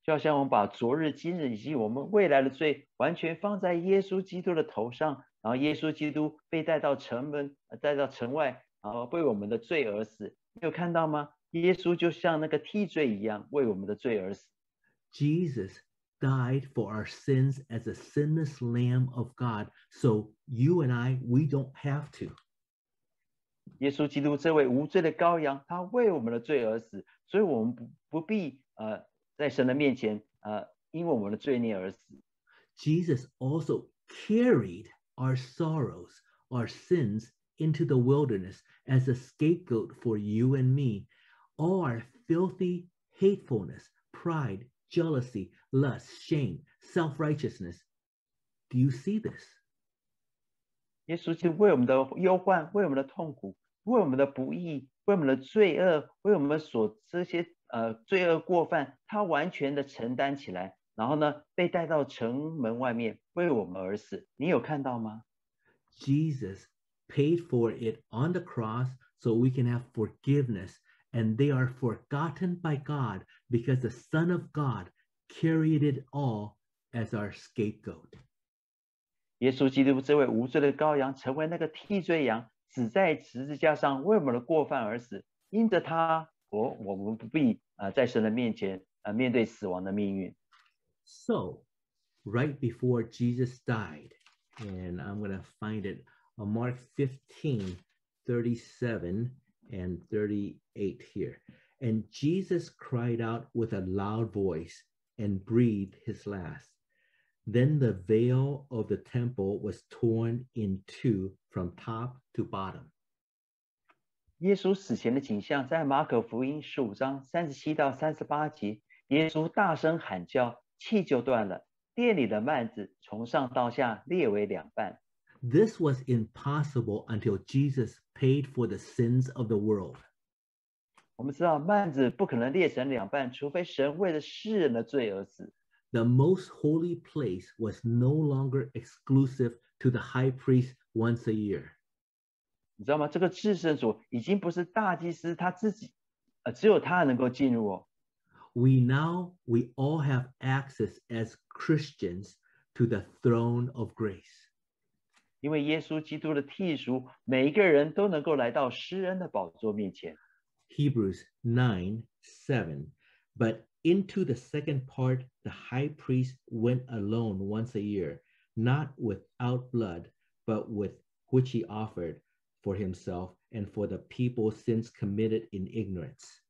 就好像我们把昨日、今日以及我们未来的罪完全放在耶稣基督的头上，然后耶稣基督被带到城门、带到城外，然后为我们的罪而死。你有看到吗？耶稣就像那个替罪一样，为我们的罪而死。Jesus died for our sins as a sinless Lamb of God, so you and I, we don't have to. 耶稣基督这位无罪的羔羊，他为我们的罪而死，所以我们不不必呃在神的面前呃因为我们的罪孽而死。Jesus also carried our sorrows, our sins into the wilderness as a scapegoat for you and me. All our filthy hatefulness, pride, jealousy, lust, shame, self righteousness. Do you see this? 耶稣基督为我们的忧患、为我们的痛苦、 为我们的不义、为我们的罪恶、为我们所这些呃罪恶过犯，他完全的承担起来，然后呢被带到城门外面为我们而死。你有看到吗？ Jesus paid for it on the cross so we can have forgiveness, and they are forgotten by God because the Son of God carried it all as our scapegoat. 耶稣基督这位无罪的羔羊，成为那个替罪羊， 死在十字架上为我们的过犯而死。因着他，我我们不必啊、呃在神的面前啊、呃面对死亡的命运。 So, right before Jesus died, and I'm going to find it on Mark 15, 37 and 38 here. And Jesus cried out with a loud voice and breathed his last. Then the veil of the temple was torn in two from top to bottom. 耶稣死前的景象在马可福音十五章三十七到三十八节，耶稣大声喊叫，气就断了，殿里的幔子从上到下裂为两半。This was impossible until Jesus paid for the sins of the world. 我们知道幔子不可能裂成两半，除非神为了世人的罪而死。The most holy place was no longer exclusive to the high priest once a year. 你知道吗？这个至圣所已经不是大祭司他自己，呃，只有他能够进入哦。 We now we all have access as Christians to the throne of grace. 因为耶稣基督的替赎，每一个人都能够来到施恩的宝座面前。 Hebrews 9 7. But into the second part, the high priest went alone once a year, not without blood, but with which he offered for himself and for the people sins committed in ignorance.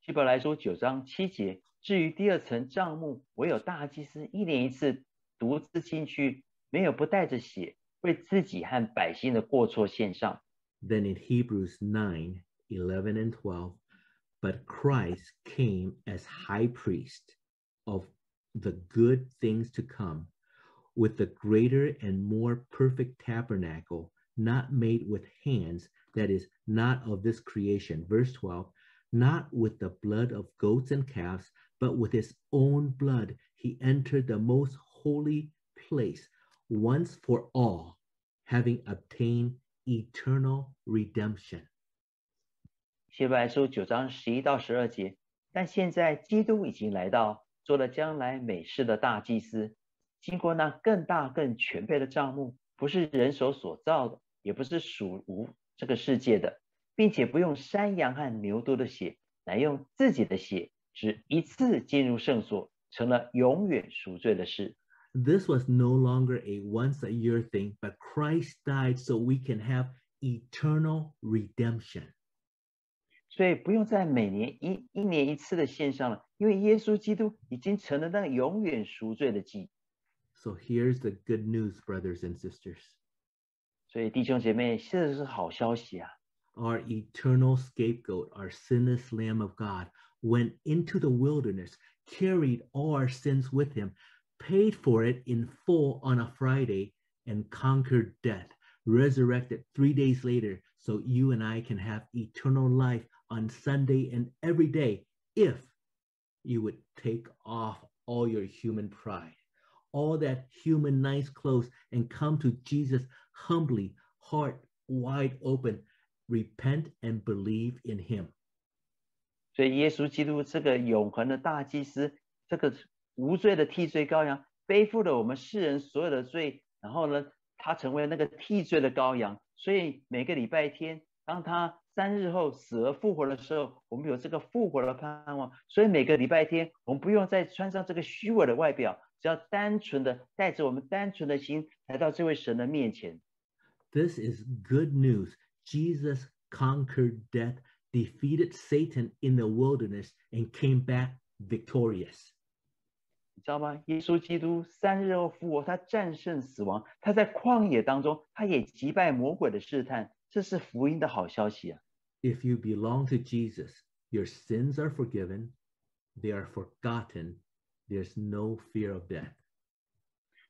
希伯来书九章七节，至于第二层帐幕，唯有大祭司一年一次独自进去，没有不带着血，为自己和百姓的过错献上。Then in Hebrews 9, 11 and 12, but Christ came as high priest of the good things to come, with the greater and more perfect tabernacle, not made with hands, that is, not of this creation. Verse 12, not with the blood of goats and calves, but with his own blood, he entered the most holy place once for all, having obtained eternal redemption. 希伯来书九章十一到十二节，但现在基督已经来到，做了将来美事的大祭司，经过那更大更全备的帐幕，不是人手所造的，也不是属无这个世界的，并且不用山羊和牛犊的血，乃用自己的血，只一次进入圣所，成了永远赎罪的事。This was no longer a once a year thing, but Christ died so we can have eternal redemption. 所以不用再每年一一年一次的献上了，因为耶稣基督已经成了那永远赎罪的祭。 So here's the good news, brothers and sisters. 所以弟兄姐妹，这是好消息啊！ Our eternal scapegoat, our sinless Lamb of God, went into the wilderness, carried all our sins with him, paid for it in full on a Friday, and conquered death, resurrected three days later, so you and I can have eternal life on Sunday and every day if you would take off all your human pride, all that human nice clothes, and come to Jesus humbly, heart wide open, repent and believe in him. 所以耶稣基督这个永恒的大祭司，这个无罪的替罪羔羊，背负了我们世人所有的罪，然后呢，他成为那个替罪的羔羊。所以每个礼拜天，当他 三日后死而复活的时候，我们有这个复活的盼望。所以每个礼拜天，我们不用再穿上这个虚伪的外表，只要单纯的带着我们单纯的心来到这位神的面前。This is good news. Jesus conquered death, defeated Satan in the wilderness, and came back victorious. 你知道吗？耶稣基督三日后复活，他战胜死亡，他在旷野当中，他也击败魔鬼的试探。这是福音的好消息啊 ！If you belong to Jesus, your sins are forgiven, they are forgotten, there's no fear of death.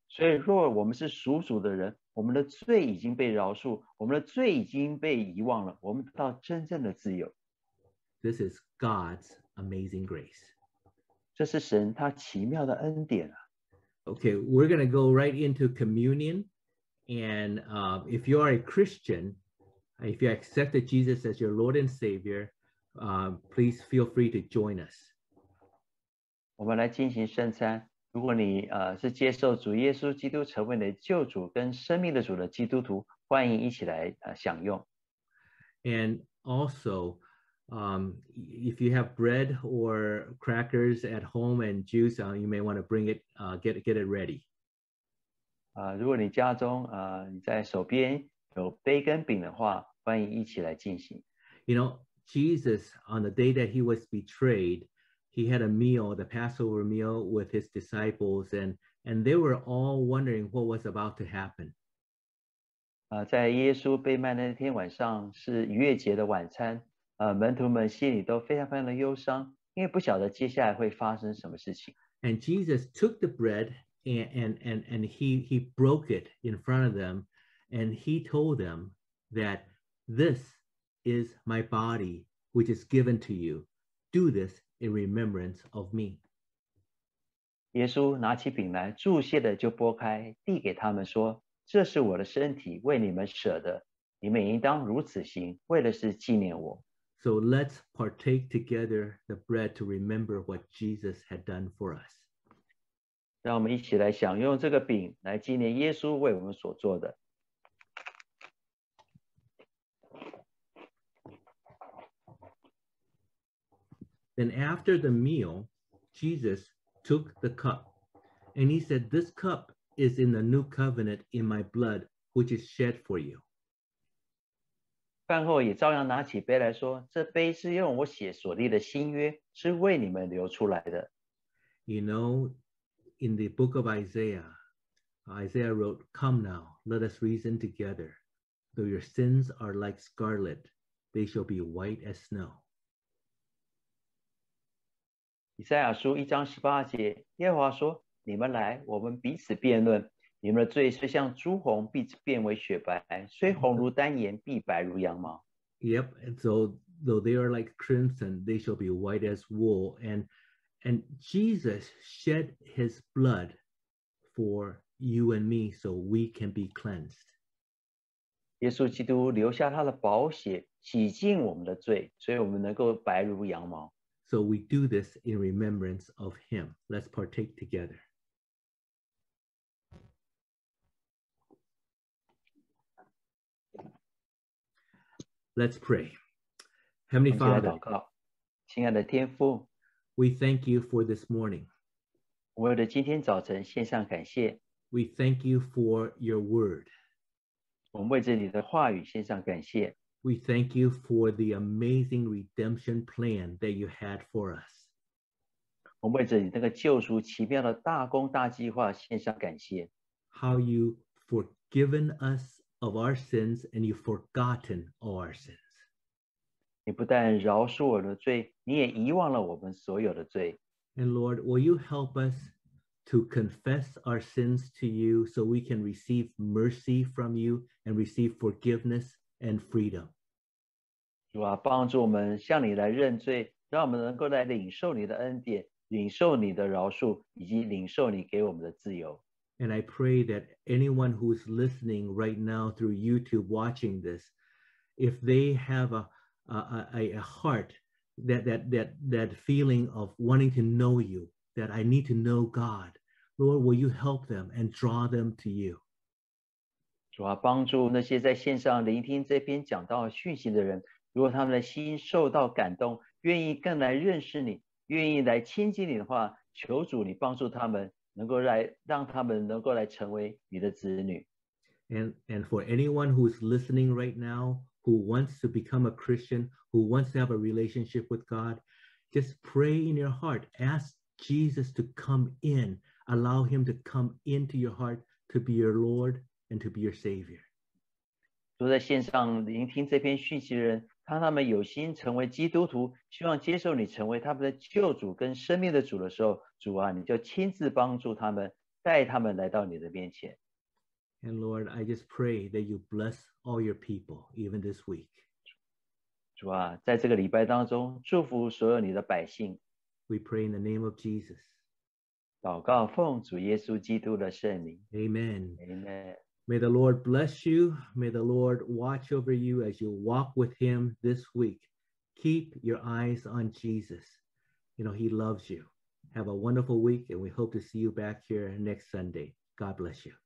所以，若我们是属主的人，我们的罪已经被饶恕，我们的罪已经被遗忘了，我们得到真正的自由。This is God's amazing grace. 这是神他奇妙的恩典啊！Okay, we're going to go right into communion, and uh, if you are a Christian. If you accepted Jesus as your Lord and Savior, uh, please feel free to join us. 我们来进行圣餐。如果你呃是接受主耶稣基督成为你的救主跟生命的主的基督徒，欢迎一起来呃享用。And also, um, if you have bread or crackers at home and juice, uh, you may want to bring it, uh, get get it ready. 啊，如果你家中呃你在手边有杯跟饼的话， 欢迎一起来进行。You know, Jesus, on the day that he was betrayed, he had a meal, the Passover meal with his disciples, and, and they were all wondering what was about to happen. 啊，在耶稣被卖那天晚上是逾越节的晚餐，呃，门徒们心里都非常非常的忧伤，因为不晓得接下来会发生什么事情。And Jesus took the bread and and and, and he he broke it in front of them, and he told them that this is my body, which is given to you. Do this in remembrance of me. 耶稣拿起饼来，注谢的就拨开，递给他们说：“这是我的身体，为你们舍的。你们应当如此行，为的是纪念我。” So let's partake together the bread to remember what Jesus had done for us. 让我们一起来享用这个饼，来纪念耶稣为我们所做的。 Then after the meal, Jesus took the cup and he said, This cup is in the new covenant in my blood, which is shed for you. 饭后也照样拿起杯来说：“这杯是用我血所立的新约，是为你们流出来的。” You know, in the book of Isaiah, Isaiah wrote, Come now, let us reason together. Though your sins are like scarlet, they shall be white as snow. 以赛亚书一章十八节，耶和华说：“你们来，我们彼此辩论。你们的罪虽像朱红，必变为雪白；虽红如丹颜，必白如羊毛。” Yep. And so though they are like crimson, they shall be white as wool. And and Jesus shed his blood for you and me so we can be cleansed. 耶稣基督留下他的宝血，洗净我们的罪，所以我们能够白如羊毛。 So we do this in remembrance of him. Let's partake together. Let's pray. Heavenly Father, we thank you for this morning. We thank you for your word. 我们为着你的话语献上感谢。 we thank you for the amazing redemption plan that you had for us. 我们为着你那个救赎奇妙的大功大计划献上感谢。How you forgiven us of our sins and you forgotten all our sins. 你不但饶恕我的罪，你也遗忘了我们所有的罪。And Lord, will you help us to confess our sins to you so we can receive mercy from you and receive forgiveness and freedom. 主啊，帮助我们向你来认罪，让我们能够来领受你的恩典，领受你的饶恕，以及领受你给我们的自由。And I pray that anyone who is listening right now through YouTube watching this, if they have a, a, a, a heart that, that, that, that feeling of wanting to know you, that I need to know God, Lord, will you help them and draw them to you? 主啊，帮助那些在线上聆听这篇讲道讯息的人，如果他们的心受到感动，愿意更来认识你，愿意来亲近你的话，求主你帮助他们，能够来让他们能够来成为你的子女。And, and for anyone who's listening right now who wants to become a Christian, who wants to have a relationship with God, just pray in your heart. Ask Jesus to come in. Allow him to come into your heart to be your Lord and to be your Savior. 都在线上聆听这篇讯息的人，当他们有心成为基督徒，希望接受你成为他们的救主跟生命的主的时候，主啊，你就亲自帮助他们，带他们来到你的面前。And Lord, I just pray that you bless all your people, even this week. 主啊，在这个礼拜当中，祝福所有你的百姓。 We pray in the name of Jesus. 祷告奉主耶稣基督的圣名 Amen. ，Amen。 May the Lord bless you. May the Lord watch over you as you walk with him this week. Keep your eyes on Jesus. You know, he loves you. Have a wonderful week, and we hope to see you back here next Sunday. God bless you.